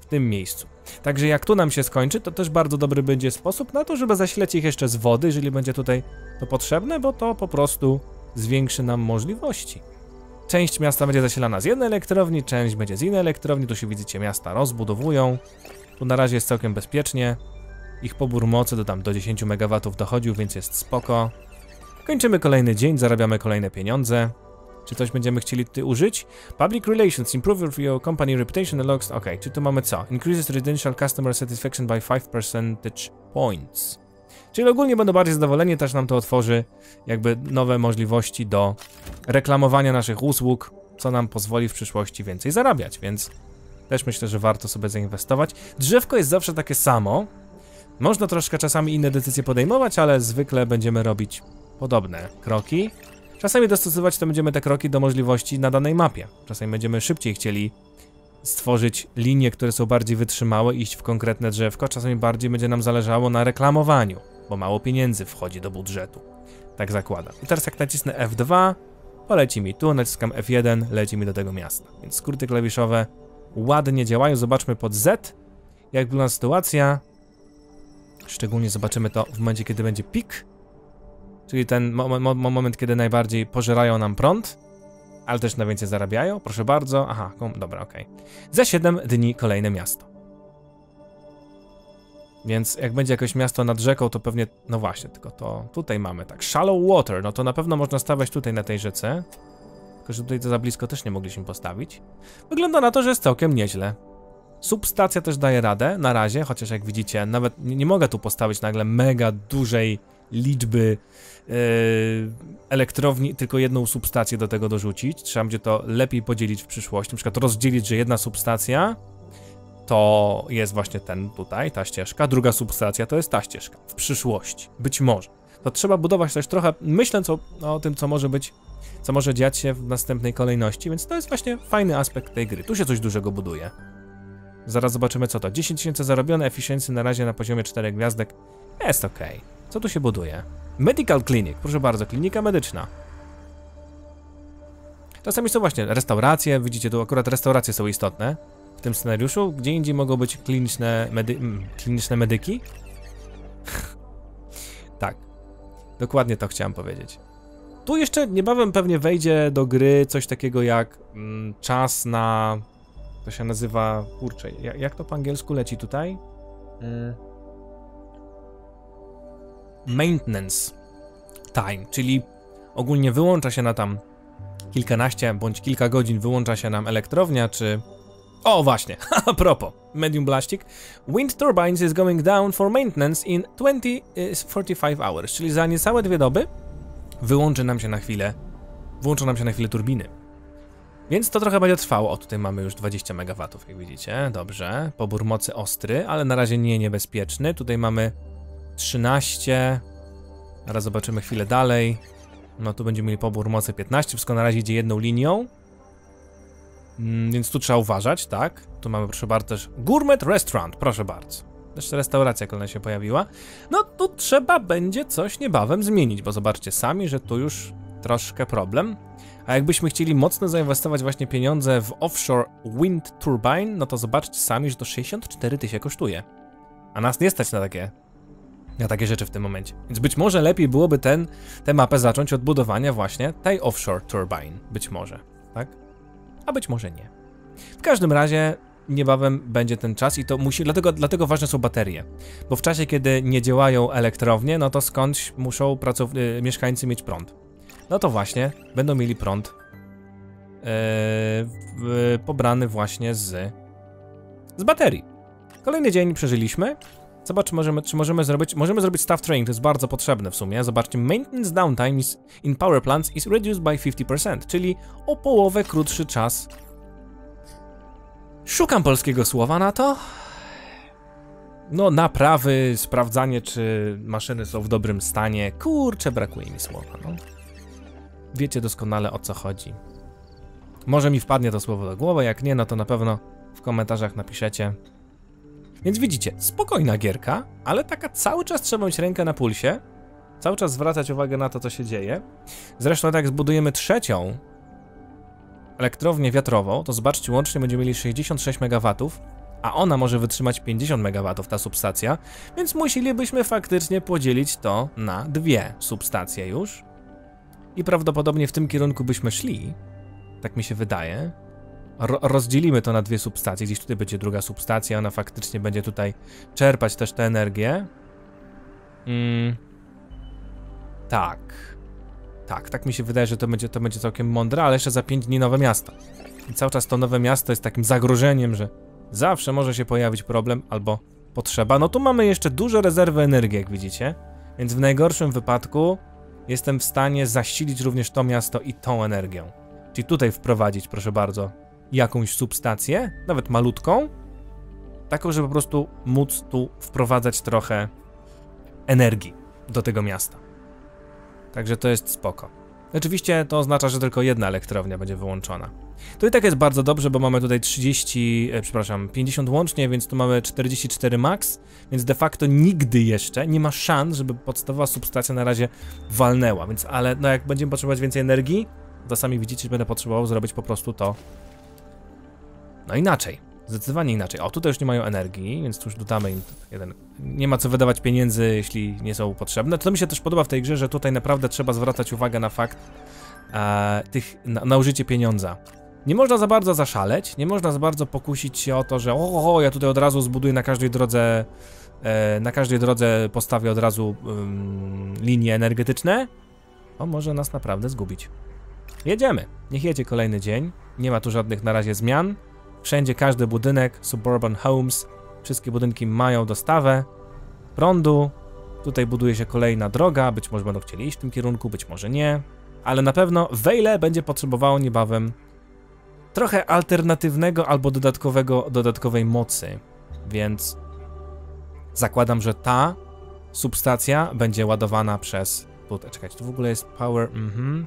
w tym miejscu. Także jak tu nam się skończy, to też bardzo dobry będzie sposób na to, żeby zasilać ich jeszcze z wody, jeżeli będzie tutaj to potrzebne, bo to po prostu zwiększy nam możliwości. Część miasta będzie zasilana z jednej elektrowni, część będzie z innej elektrowni, tu się widzicie miasta rozbudowują. Tu na razie jest całkiem bezpiecznie. Ich pobór mocy do tam do 10 MW dochodził, więc jest spoko. Kończymy kolejny dzień, zarabiamy kolejne pieniądze. Czy coś będziemy chcieli tutaj użyć? Public Relations, improve your company reputation allows... Ok, czy tu mamy co? Increases residential customer satisfaction by 5 percentage points. Czyli ogólnie będą bardziej zadowoleni, też nam to otworzy jakby nowe możliwości do reklamowania naszych usług, co nam pozwoli w przyszłości więcej zarabiać, więc też myślę, że warto sobie zainwestować. Drzewko jest zawsze takie samo. Można troszkę czasami inne decyzje podejmować, ale zwykle będziemy robić podobne kroki. Czasami dostosować to będziemy te kroki do możliwości na danej mapie. Czasami będziemy szybciej chcieli stworzyć linie, które są bardziej wytrzymałe, iść w konkretne drzewko. Czasami bardziej będzie nam zależało na reklamowaniu, bo mało pieniędzy wchodzi do budżetu. Tak zakładam. I teraz jak nacisnę F2, poleci mi tu, naciskam F1, leci mi do tego miasta. Więc skróty klawiszowe ładnie działają. Zobaczmy pod Z, jak wygląda sytuacja. Szczególnie zobaczymy to w momencie, kiedy będzie pik, czyli ten mo mo moment, kiedy najbardziej pożerają nam prąd, ale też na więcej zarabiają. Proszę bardzo. Aha, dobra. Okay. Za 7 dni kolejne miasto. Więc jak będzie jakieś miasto nad rzeką, to pewnie, no właśnie, tylko to tutaj mamy tak. Shallow water, no to na pewno można stawiać tutaj na tej rzece. Tylko, że tutaj to za blisko też nie mogliśmy postawić. Wygląda na to, że jest całkiem nieźle. Substacja też daje radę, na razie, chociaż jak widzicie, nawet nie, mogę tu postawić nagle mega dużej liczby yy, elektrowni, tylko jedną substację do tego dorzucić. Trzeba będzie to lepiej podzielić w przyszłości, na przykład rozdzielić, że jedna substacja to jest właśnie ten tutaj, ta ścieżka, druga substacja to jest ta ścieżka, w przyszłości, być może. To trzeba budować też trochę, myśląc o, o tym, co może być, co może dziać się w następnej kolejności, więc to jest właśnie fajny aspekt tej gry. Tu się coś dużego buduje. Zaraz zobaczymy co to. 10 tysięcy zarobione, efficiency na razie na poziomie 4 gwiazdek. Jest ok. Co tu się buduje? Medical Clinic, proszę bardzo, klinika medyczna. Czasami są właśnie restauracje, widzicie tu akurat restauracje są istotne tym scenariuszu. Gdzie indziej mogą być kliniczne, medy mm, kliniczne medyki? tak, dokładnie to chciałem powiedzieć. Tu jeszcze niebawem pewnie wejdzie do gry coś takiego jak mm, czas na To się nazywa, kurczę, jak, jak to po angielsku leci tutaj? Mm. Maintenance time, czyli ogólnie wyłącza się na tam kilkanaście bądź kilka godzin wyłącza się nam elektrownia, czy... O, właśnie, a propos, medium blastik. Wind turbines is going down for maintenance in 20-45 hours, czyli za niecałe dwie doby wyłączy nam się na chwilę, włączą nam się na chwilę turbiny. Więc to trochę będzie trwało. O, tutaj mamy już 20 MW, jak widzicie. Dobrze. Pobór mocy ostry, ale na razie nie niebezpieczny. Tutaj mamy 13. Teraz zobaczymy chwilę dalej. No tu będziemy mieli pobór mocy 15. Wszystko na razie idzie jedną linią. Mm, więc tu trzeba uważać, tak? Tu mamy, proszę bardzo, też Gourmet Restaurant, proszę bardzo. Jeszcze restauracja kolejna się pojawiła. No tu trzeba będzie coś niebawem zmienić, bo zobaczcie sami, że tu już troszkę problem. A jakbyśmy chcieli mocno zainwestować właśnie pieniądze w offshore wind turbine, no to zobaczcie sami, że to 64 tysiące kosztuje. A nas nie stać na takie na takie rzeczy w tym momencie. Więc być może lepiej byłoby ten, tę mapę zacząć od budowania właśnie tej offshore turbine. Być może, tak? A być może nie. W każdym razie niebawem będzie ten czas i to musi, dlatego, dlatego ważne są baterie. Bo w czasie, kiedy nie działają elektrownie, no to skądś muszą pracow- y, mieszkańcy mieć prąd. No to właśnie będą mieli prąd yy, pobrany właśnie z, z baterii. Kolejny dzień przeżyliśmy. Zobacz, czy możemy, czy możemy zrobić. Możemy zrobić staff training, to jest bardzo potrzebne w sumie. Zobaczcie, maintenance downtime is in power plants is reduced by 50%, czyli o połowę krótszy czas. Szukam polskiego słowa na to. No, naprawy, sprawdzanie, czy maszyny są w dobrym stanie. Kurczę, brakuje mi słowa, no. Wiecie doskonale o co chodzi. Może mi wpadnie to słowo do głowy, jak nie, no to na pewno w komentarzach napiszecie. Więc widzicie, spokojna gierka, ale taka cały czas trzeba mieć rękę na pulsie, cały czas zwracać uwagę na to, co się dzieje. Zresztą tak jak zbudujemy trzecią elektrownię wiatrową, to zobaczcie, łącznie będziemy mieli 66 MW, a ona może wytrzymać 50 MW, ta substacja, więc musielibyśmy faktycznie podzielić to na dwie substacje już. I prawdopodobnie w tym kierunku byśmy szli, tak mi się wydaje. Ro rozdzielimy to na dwie substacje. Gdzieś tutaj będzie druga substacja, ona faktycznie będzie tutaj czerpać też tę energię. Mm. Tak. Tak, tak mi się wydaje, że to będzie, to będzie całkiem mądre, ale jeszcze za 5 dni nowe miasto. I cały czas to nowe miasto jest takim zagrożeniem, że zawsze może się pojawić problem albo potrzeba. No tu mamy jeszcze duże rezerwy energii, jak widzicie. Więc w najgorszym wypadku jestem w stanie zasilić również to miasto i tą energią. Czyli tutaj wprowadzić, proszę bardzo, jakąś substację, nawet malutką, taką, żeby po prostu móc tu wprowadzać trochę energii do tego miasta. Także to jest spoko. Oczywiście to oznacza, że tylko jedna elektrownia będzie wyłączona. To i tak jest bardzo dobrze, bo mamy tutaj 30, e, przepraszam, 50 łącznie, więc tu mamy 44 max, więc de facto nigdy jeszcze nie ma szans, żeby podstawowa substacja na razie walnęła, więc ale no jak będziemy potrzebować więcej energii, to sami widzicie, że będę potrzebował zrobić po prostu to no inaczej. Zdecydowanie inaczej. O, tutaj już nie mają energii, więc tu już dodamy im jeden. Nie ma co wydawać pieniędzy, jeśli nie są potrzebne. To mi się też podoba w tej grze, że tutaj naprawdę trzeba zwracać uwagę na fakt e, tych, na, na użycie pieniądza. Nie można za bardzo zaszaleć, nie można za bardzo pokusić się o to, że o, o ja tutaj od razu zbuduję na każdej drodze, e, na każdej drodze postawię od razu linie energetyczne. O, może nas naprawdę zgubić. Jedziemy. Niech jedzie kolejny dzień. Nie ma tu żadnych na razie zmian. Wszędzie każdy budynek, suburban homes, wszystkie budynki mają dostawę prądu. Tutaj buduje się kolejna droga, być może będą chcieli iść w tym kierunku, być może nie. Ale na pewno Wejle będzie potrzebowało niebawem trochę alternatywnego albo dodatkowego, dodatkowej mocy. Więc zakładam, że ta substacja będzie ładowana przez... Tutaj, czekajcie, to w ogóle jest power... Mhm.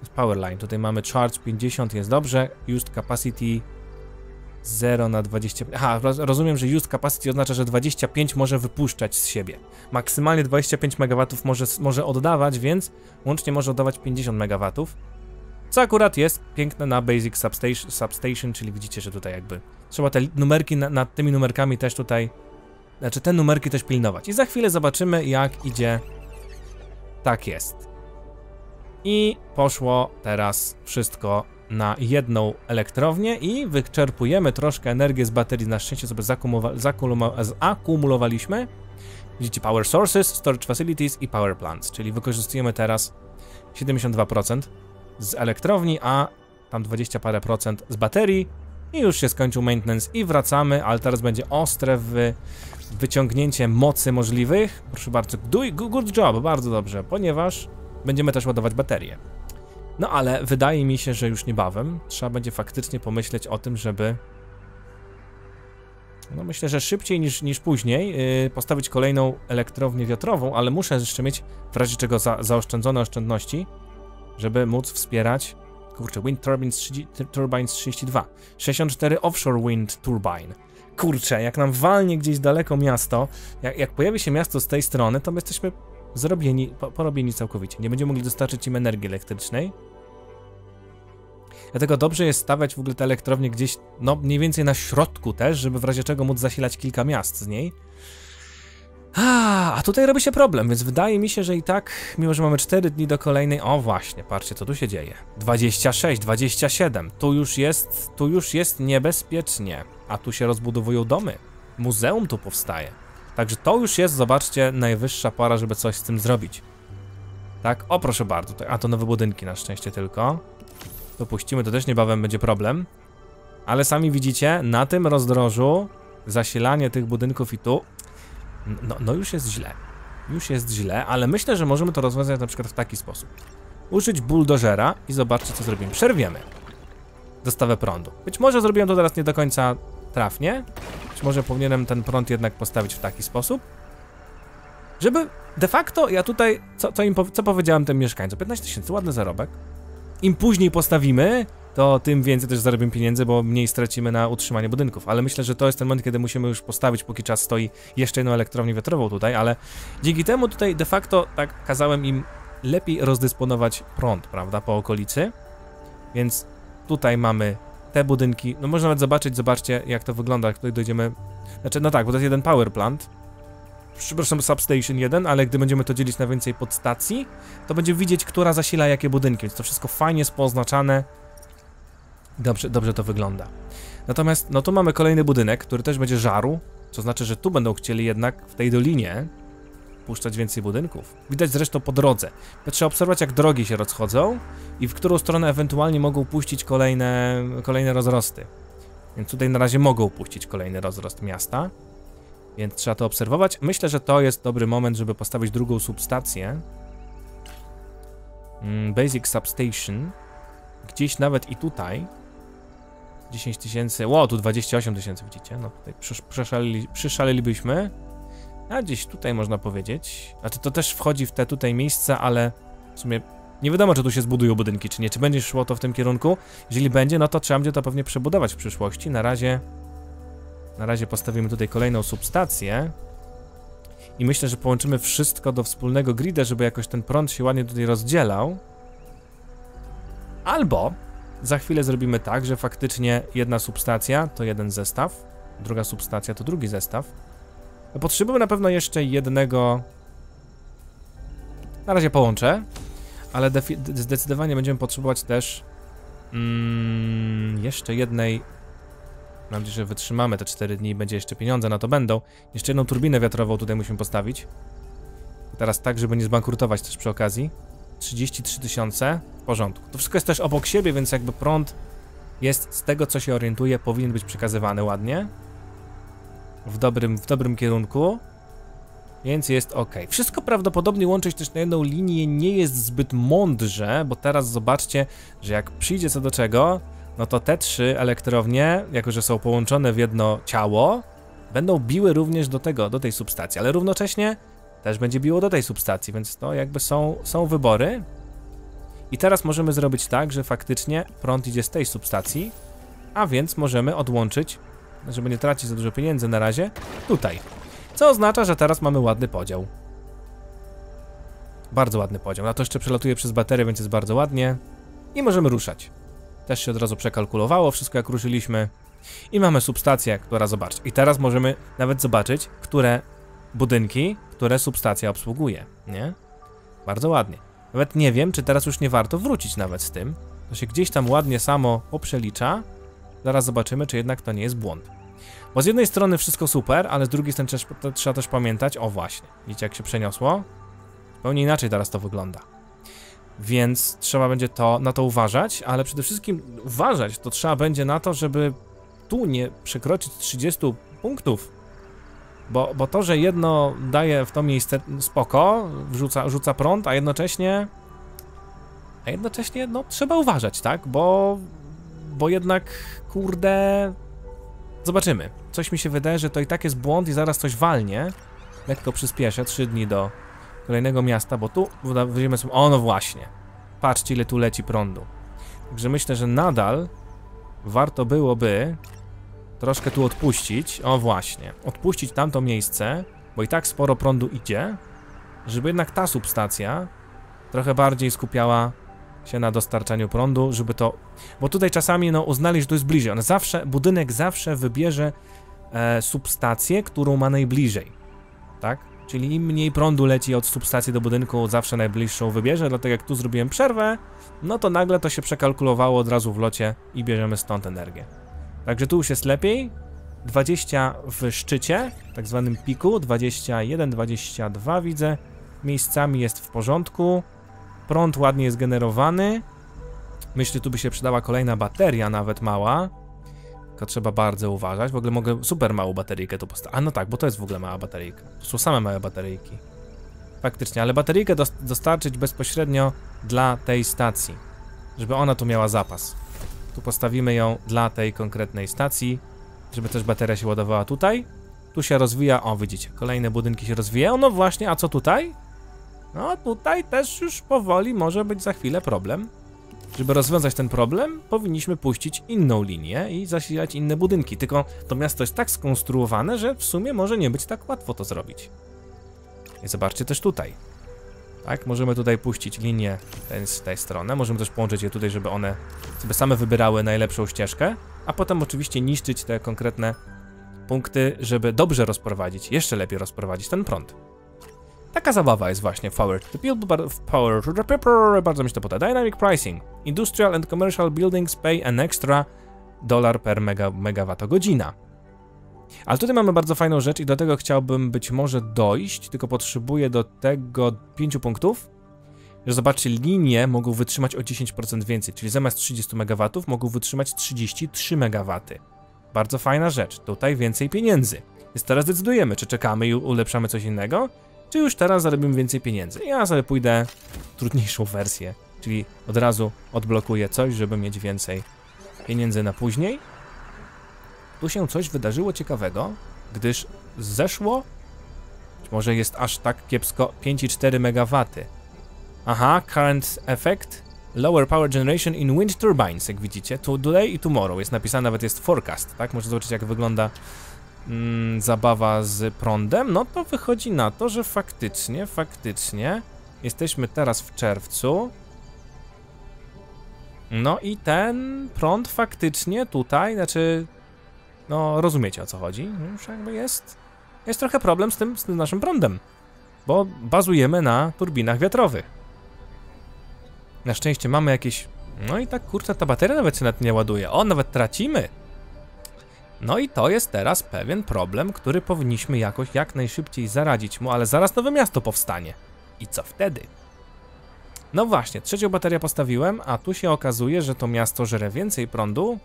Jest power line. Tutaj mamy charge 50, jest dobrze. Used capacity 0 na 20. Aha, rozumiem, że used capacity oznacza, że 25 może wypuszczać z siebie. Maksymalnie 25 MW może, może oddawać, więc łącznie może oddawać 50 MW. Co akurat jest piękne na Basic Substation, substation czyli widzicie, że tutaj jakby trzeba te numerki, na, nad tymi numerkami też tutaj, znaczy te numerki też pilnować. I za chwilę zobaczymy, jak idzie. Tak jest. I poszło teraz wszystko na jedną elektrownię i wyczerpujemy troszkę energię z baterii. Na szczęście sobie zakumulowaliśmy. Widzicie Power Sources, Storage Facilities i Power Plants, czyli wykorzystujemy teraz 72% z elektrowni, a tam 20 parę procent z baterii i już się skończył maintenance i wracamy, ale teraz będzie ostre w wyciągnięcie mocy możliwych. Proszę bardzo, do good job, bardzo dobrze, ponieważ będziemy też ładować baterie. No ale wydaje mi się, że już niebawem trzeba będzie faktycznie pomyśleć o tym, żeby no myślę, że szybciej niż, niż później yy, postawić kolejną elektrownię wiatrową, ale muszę jeszcze mieć w razie czego za, zaoszczędzone oszczędności, żeby móc wspierać kurczę, Wind Turbines, 30, Turbines 32 64 Offshore Wind Turbine. Kurczę, jak nam walnie gdzieś daleko miasto, jak, jak pojawi się miasto z tej strony, to my jesteśmy zrobieni, po, porobieni całkowicie. Nie będziemy mogli dostarczyć im energii elektrycznej. Dlatego dobrze jest stawiać w ogóle te elektrownie gdzieś, no mniej więcej na środku też, żeby w razie czego móc zasilać kilka miast z niej. A, a tutaj robi się problem, więc wydaje mi się, że i tak, mimo że mamy 4 dni do kolejnej, o właśnie, patrzcie co tu się dzieje. 26, 27, tu już jest, tu już jest niebezpiecznie, a tu się rozbudowują domy. Muzeum tu powstaje. Także to już jest, zobaczcie, najwyższa pora, żeby coś z tym zrobić. Tak, o proszę bardzo, a to nowe budynki na szczęście tylko. To puścimy, to też niebawem będzie problem. Ale sami widzicie, na tym rozdrożu zasilanie tych budynków i tu no, no już jest źle. Już jest źle, ale myślę, że możemy to rozwiązać na przykład w taki sposób. Użyć buldożera i zobaczcie co zrobimy. Przerwiemy dostawę prądu. Być może zrobiłem to teraz nie do końca trafnie. Być może powinienem ten prąd jednak postawić w taki sposób, żeby de facto ja tutaj, co, co, im, co powiedziałem tym mieszkańcom, 15 tysięcy, ładny zarobek. Im później postawimy, to tym więcej też zarobimy pieniędzy, bo mniej stracimy na utrzymanie budynków. Ale myślę, że to jest ten moment, kiedy musimy już postawić, póki czas stoi jeszcze jedną elektrownię wiatrową tutaj, ale dzięki temu tutaj de facto tak kazałem im lepiej rozdysponować prąd, prawda, po okolicy. Więc tutaj mamy te budynki, no można nawet zobaczyć, zobaczcie jak to wygląda, jak tutaj dojdziemy, znaczy no tak, bo to jest jeden power plant, przepraszam, substation 1, ale gdy będziemy to dzielić na więcej podstacji, to będzie widzieć, która zasila jakie budynki, więc to wszystko fajnie jest poznaczane, Dobrze, dobrze to wygląda. Natomiast, no tu mamy kolejny budynek, który też będzie żaru, co znaczy, że tu będą chcieli jednak w tej dolinie puszczać więcej budynków. Widać zresztą po drodze. Trzeba obserwować, jak drogi się rozchodzą i w którą stronę ewentualnie mogą puścić kolejne, kolejne rozrosty. Więc tutaj na razie mogą puścić kolejny rozrost miasta. Więc trzeba to obserwować. Myślę, że to jest dobry moment, żeby postawić drugą substację. Mm, basic Substation. Gdzieś nawet i tutaj 10 tysięcy, ło, tu 28 tysięcy widzicie, no tutaj przyszaleli, przyszalelibyśmy, a gdzieś tutaj można powiedzieć, znaczy to też wchodzi w te tutaj miejsca, ale w sumie nie wiadomo, czy tu się zbudują budynki, czy nie, czy będzie szło to w tym kierunku, jeżeli będzie, no to trzeba będzie to pewnie przebudować w przyszłości, na razie, na razie postawimy tutaj kolejną substację. I myślę, że połączymy wszystko do wspólnego grida, żeby jakoś ten prąd się ładnie tutaj rozdzielał, albo za chwilę zrobimy tak, że faktycznie jedna substacja to jeden zestaw, druga substacja to drugi zestaw. Potrzebujemy na pewno jeszcze jednego... Na razie połączę, ale zdecydowanie będziemy potrzebować też mm, jeszcze jednej... Mam nadzieję, że wytrzymamy te 4 dni i będzie jeszcze pieniądze na to będą. Jeszcze jedną turbinę wiatrową tutaj musimy postawić. Teraz tak, żeby nie zbankrutować też przy okazji. 33 tysiące, w porządku. To wszystko jest też obok siebie, więc jakby prąd jest z tego, co się orientuje, powinien być przekazywany ładnie. W dobrym, w dobrym kierunku. Więc jest ok. Wszystko prawdopodobnie łączyć też na jedną linię nie jest zbyt mądrze, bo teraz zobaczcie, że jak przyjdzie co do czego, no to te trzy elektrownie, jako że są połączone w jedno ciało, będą biły również do tego, do tej substacji, ale równocześnie też będzie biło do tej substacji, więc to jakby są, są wybory. I teraz możemy zrobić tak, że faktycznie prąd idzie z tej substacji, a więc możemy odłączyć, żeby nie tracić za dużo pieniędzy na razie, tutaj. Co oznacza, że teraz mamy ładny podział. Bardzo ładny podział. Na to jeszcze przelatuje przez baterię, więc jest bardzo ładnie. I możemy ruszać. Też się od razu przekalkulowało wszystko, jak ruszyliśmy. I mamy substację, która, zobaczcie. I teraz możemy nawet zobaczyć, które budynki, które substacja obsługuje, nie? Bardzo ładnie. Nawet nie wiem, czy teraz już nie warto wrócić nawet z tym. To się gdzieś tam ładnie samo poprzelicza. Zaraz zobaczymy, czy jednak to nie jest błąd. Bo z jednej strony wszystko super, ale z drugiej strony trzeba, też pamiętać, o właśnie, widzicie jak się przeniosło? Zupełnie inaczej teraz to wygląda. Więc trzeba będzie to, na to uważać, ale przede wszystkim uważać to trzeba będzie na to, żeby tu nie przekroczyć 30 punktów. Bo, bo to, że jedno daje w to miejsce spoko, wrzuca, rzuca prąd, a jednocześnie a jednocześnie, no, trzeba uważać, tak? Bo, bo jednak, kurde, zobaczymy. Coś mi się wydaje, że to i tak jest błąd i zaraz coś walnie. Lekko przyspieszę, 3 dni do kolejnego miasta, bo tu wyjdziemy sobie, o no właśnie, patrzcie ile tu leci prądu. Także myślę, że nadal warto byłoby troszkę tu odpuścić, o właśnie, odpuścić tamto miejsce, bo i tak sporo prądu idzie, żeby jednak ta substacja trochę bardziej skupiała się na dostarczaniu prądu, żeby to... Bo tutaj czasami no, uznali, że to jest bliżej. On zawsze, budynek zawsze wybierze e, substację, którą ma najbliżej. Tak? Czyli im mniej prądu leci od substacji do budynku, zawsze najbliższą wybierze, dlatego jak tu zrobiłem przerwę, no to nagle to się przekalkulowało od razu w locie i bierzemy stąd energię. Także tu już jest lepiej. 20 w szczycie, tak zwanym piku, 21, 22 widzę. Miejscami jest w porządku. Prąd ładnie jest generowany. Myślę, tu by się przydała kolejna bateria, nawet mała. Tylko trzeba bardzo uważać. W ogóle mogę super małą bateryjkę tu postawić. A no tak, bo to jest w ogóle mała bateryjka. To są same małe bateryjki. Faktycznie, ale bateryjkę dostarczyć bezpośrednio dla tej stacji. Żeby ona tu miała zapas. Tu postawimy ją dla tej konkretnej stacji. Żeby też bateria się ładowała tutaj. Tu się rozwija, o widzicie, kolejne budynki się rozwijają. No właśnie, a co tutaj? No tutaj też już powoli może być za chwilę problem. Żeby rozwiązać ten problem, powinniśmy puścić inną linię i zasilać inne budynki. Tylko to miasto jest tak skonstruowane, że w sumie może nie być tak łatwo to zrobić. I zobaczcie też tutaj. Tak, możemy tutaj puścić linię ten, z tej strony, możemy też połączyć je tutaj, żeby one sobie same wybierały najlepszą ścieżkę, a potem oczywiście niszczyć te konkretne punkty, żeby dobrze rozprowadzić, jeszcze lepiej rozprowadzić ten prąd. Taka zabawa jest właśnie Power to the People, Power to the bardzo mi się to podoba. Dynamic Pricing. Industrial and Commercial Buildings pay an extra dollar per mega, megawattogodzina. Ale tutaj mamy bardzo fajną rzecz i do tego chciałbym być może dojść, tylko potrzebuję do tego 5 punktów, że zobaczcie, linie mogą wytrzymać o 10% więcej, czyli zamiast 30 MW mogą wytrzymać 33 MW. Bardzo fajna rzecz, tutaj więcej pieniędzy. Więc teraz decydujemy, czy czekamy i ulepszamy coś innego, czy już teraz zarobimy więcej pieniędzy. Ja sobie pójdę trudniejszą wersję, czyli od razu odblokuję coś, żeby mieć więcej pieniędzy na później. Tu się coś wydarzyło ciekawego, gdyż zeszło, być może jest aż tak kiepsko, 5,4 MW. Aha, current effect, lower power generation in wind turbines, jak widzicie, today i tomorrow, jest napisane, nawet jest forecast, tak? Można zobaczyć jak wygląda mm, zabawa z prądem, no to wychodzi na to, że faktycznie, faktycznie jesteśmy teraz w czerwcu. No i ten prąd faktycznie tutaj, znaczy, no rozumiecie o co chodzi, już jakby jest, jest trochę problem z tym, z tym naszym prądem, bo bazujemy na turbinach wiatrowych. Na szczęście mamy jakieś, no i tak kurczę, ta bateria nawet się nad nie ładuje, o, nawet tracimy. No i to jest teraz pewien problem, który powinniśmy jakoś jak najszybciej zaradzić mu, ale zaraz nowe miasto powstanie. I co wtedy? No właśnie, trzecią baterię postawiłem, a tu się okazuje, że to miasto żre więcej prądu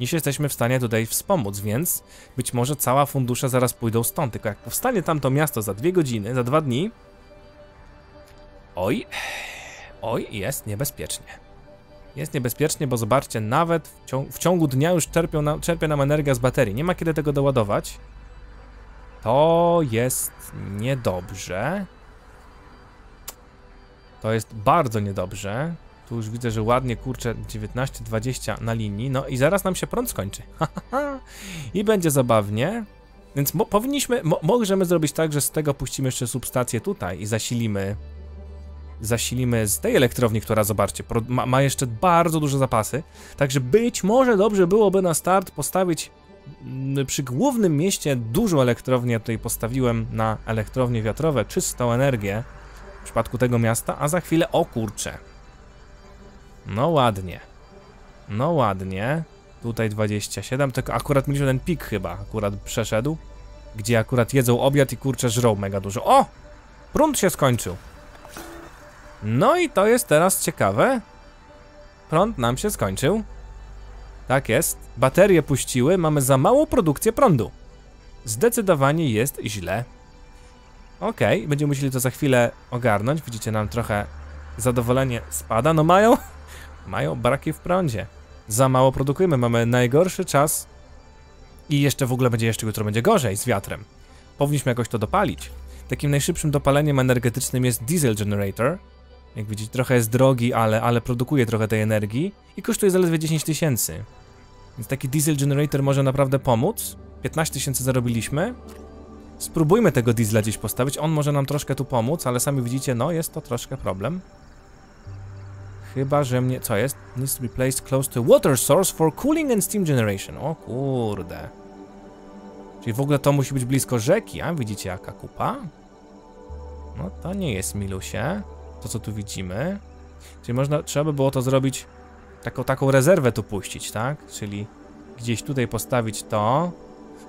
niż jesteśmy w stanie tutaj wspomóc, więc być może cała fundusze zaraz pójdą stąd. Tylko jak powstanie tamto miasto za dwie godziny, za dwa dni, oj, oj, jest niebezpiecznie. Jest niebezpiecznie, bo zobaczcie, nawet w, ciągu, w ciągu dnia już czerpią na, czerpie nam energia z baterii. Nie ma kiedy tego doładować. To jest niedobrze. To jest bardzo niedobrze. Tu już widzę, że ładnie, kurczę, 19-20 na linii. No i zaraz nam się prąd skończy. I będzie zabawnie. Więc mo powinniśmy, mo możemy zrobić tak, że z tego puścimy jeszcze substację tutaj i zasilimy zasilimy z tej elektrowni, która zobaczcie, ma, ma, jeszcze bardzo duże zapasy. Także być może dobrze byłoby na start postawić mm, przy głównym mieście dużą elektrownię. Tutaj postawiłem na elektrownie wiatrowe czystą energię w przypadku tego miasta, a za chwilę o kurcze. No ładnie. No ładnie. Tutaj 27, tylko akurat mieliśmy ten pik chyba, akurat przeszedł. Gdzie akurat jedzą obiad i kurczę żrą mega dużo. O! Prąd się skończył. No i to jest teraz ciekawe. Prąd nam się skończył. Tak jest. Baterie puściły, mamy za małą produkcję prądu. Zdecydowanie jest źle. Okay, będziemy musieli to za chwilę ogarnąć. Widzicie, nam trochę zadowolenie spada. No mają, mają braki w prądzie. Za mało produkujemy, mamy najgorszy czas i jeszcze w ogóle będzie jeszcze jutro będzie gorzej z wiatrem. Powinniśmy jakoś to dopalić. Takim najszybszym dopaleniem energetycznym jest diesel generator. Jak widzicie, trochę jest drogi, ale, ale produkuje trochę tej energii i kosztuje zaledwie 10 tysięcy. Więc taki diesel generator może naprawdę pomóc. 15 tysięcy zarobiliśmy. Spróbujmy tego diesla gdzieś postawić. On może nam troszkę tu pomóc, ale sami widzicie, no jest to troszkę problem. Chyba, że mnie... Co jest? Needs to be placed close to water source for cooling and steam generation. O kurde. Czyli w ogóle to musi być blisko rzeki, a? Widzicie jaka kupa? No to nie jest milusie. To co tu widzimy. Czyli można, trzeba by było to zrobić taką, taką rezerwę tu puścić, tak? Czyli gdzieś tutaj postawić to,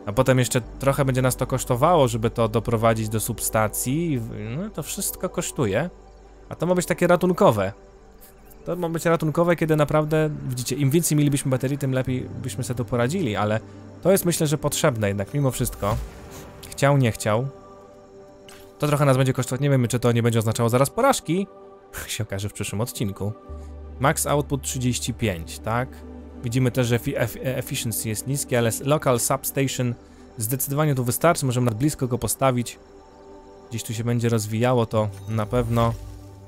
a potem jeszcze trochę będzie nas to kosztowało, żeby to doprowadzić do substacji. No to wszystko kosztuje. A to ma być takie ratunkowe. To ma być ratunkowe, kiedy naprawdę, widzicie, im więcej mielibyśmy baterii, tym lepiej byśmy sobie to poradzili, ale to jest myślę, że potrzebne jednak mimo wszystko. Chciał, nie chciał. To trochę nas będzie kosztować, nie wiemy czy to nie będzie oznaczało zaraz porażki. się okaże w przyszłym odcinku. Max output 35, tak? Widzimy też, że efficiency jest niski, ale local substation zdecydowanie tu wystarczy, możemy nad blisko go postawić. Gdzieś tu się będzie rozwijało to na pewno.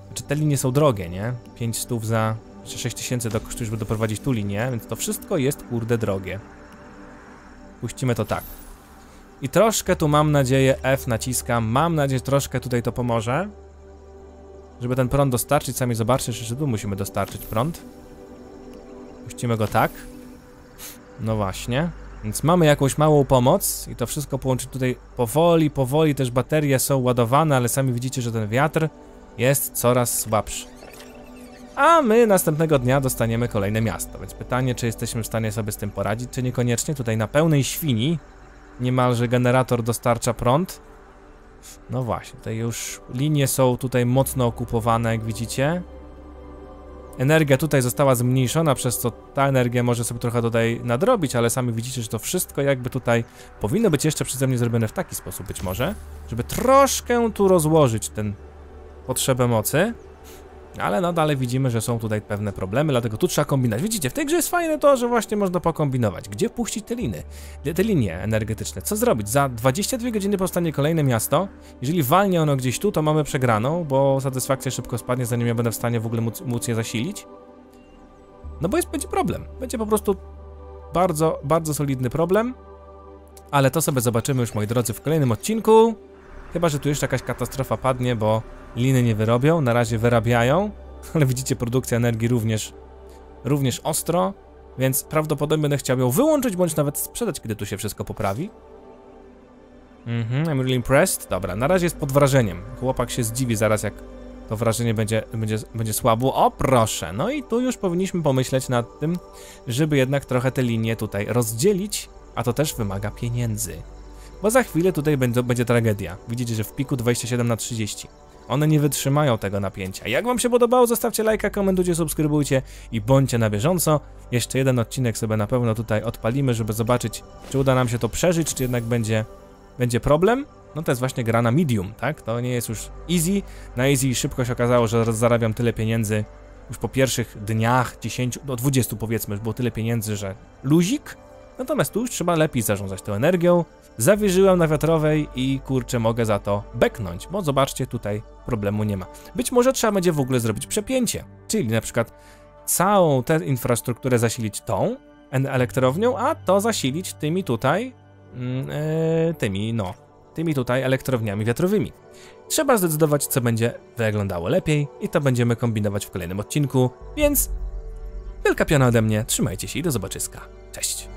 Znaczy te linie są drogie, nie? 5 stów za 6 tysięcy to kosztuje, żeby doprowadzić tu linię, więc to wszystko jest kurde drogie. Puścimy to tak. I troszkę tu mam nadzieję, F naciskam, mam nadzieję, że troszkę tutaj to pomoże. Żeby ten prąd dostarczyć, sami zobaczcie, że tu musimy dostarczyć prąd. Puścimy go tak. No właśnie. Więc mamy jakąś małą pomoc i to wszystko połączyć tutaj powoli, powoli też baterie są ładowane, ale sami widzicie, że ten wiatr jest coraz słabszy. A my następnego dnia dostaniemy kolejne miasto, więc pytanie, czy jesteśmy w stanie sobie z tym poradzić, czy niekoniecznie. Tutaj na pełnej świni niemalże generator dostarcza prąd. No właśnie, tutaj już linie są tutaj mocno okupowane, jak widzicie. Energia tutaj została zmniejszona, przez co ta energia może sobie trochę tutaj nadrobić, ale sami widzicie, że to wszystko jakby tutaj powinno być jeszcze przeze mnie zrobione w taki sposób być może, żeby troszkę tu rozłożyć ten potrzebę mocy. Ale dalej widzimy, że są tutaj pewne problemy, dlatego tu trzeba kombinować. Widzicie, w tej grze jest fajne to, że właśnie można pokombinować. Gdzie puścić te liny? Te linie energetyczne. Co zrobić? Za 22 godziny powstanie kolejne miasto. Jeżeli walnie ono gdzieś tu, to mamy przegraną, bo satysfakcja szybko spadnie, zanim ja będę w stanie w ogóle móc, móc je zasilić. No bo jest, będzie problem. Będzie po prostu bardzo, bardzo solidny problem. Ale to sobie zobaczymy już, moi drodzy, w kolejnym odcinku. Chyba, że tu jeszcze jakaś katastrofa padnie, bo liny nie wyrobią, na razie wyrabiają, ale widzicie, produkcja energii również, również ostro, więc prawdopodobnie będę chciał ją wyłączyć, bądź nawet sprzedać, kiedy tu się wszystko poprawi. Mhm, I'm really impressed. Dobra, na razie jest pod wrażeniem. Chłopak się zdziwi zaraz, jak to wrażenie będzie, będzie, będzie słabo. O, proszę! No i tu już powinniśmy pomyśleć nad tym, żeby jednak trochę te linie tutaj rozdzielić, a to też wymaga pieniędzy. Bo za chwilę tutaj będzie, będzie tragedia. Widzicie, że w piku 27 na 30. One nie wytrzymają tego napięcia. Jak wam się podobało, zostawcie lajka, komentujcie, subskrybujcie i bądźcie na bieżąco. Jeszcze jeden odcinek sobie na pewno tutaj odpalimy, żeby zobaczyć, czy uda nam się to przeżyć, czy jednak będzie, będzie problem. No to jest właśnie gra na medium, tak? To nie jest już easy. Na easy szybko się okazało, że zarabiam tyle pieniędzy już po pierwszych dniach, 10, do 20 powiedzmy, już było tyle pieniędzy, że luzik. Natomiast tu już trzeba lepiej zarządzać tą energią, Zawierzyłem na wiatrowej i kurczę mogę za to beknąć, bo zobaczcie tutaj problemu nie ma. Być może trzeba będzie w ogóle zrobić przepięcie, czyli na przykład całą tę infrastrukturę zasilić tą elektrownią, a to zasilić tymi tutaj, yy, tymi no, tymi tutaj elektrowniami wiatrowymi. Trzeba zdecydować, co będzie wyglądało lepiej i to będziemy kombinować w kolejnym odcinku, więc wielka piana ode mnie, trzymajcie się i do zobaczyska. Cześć!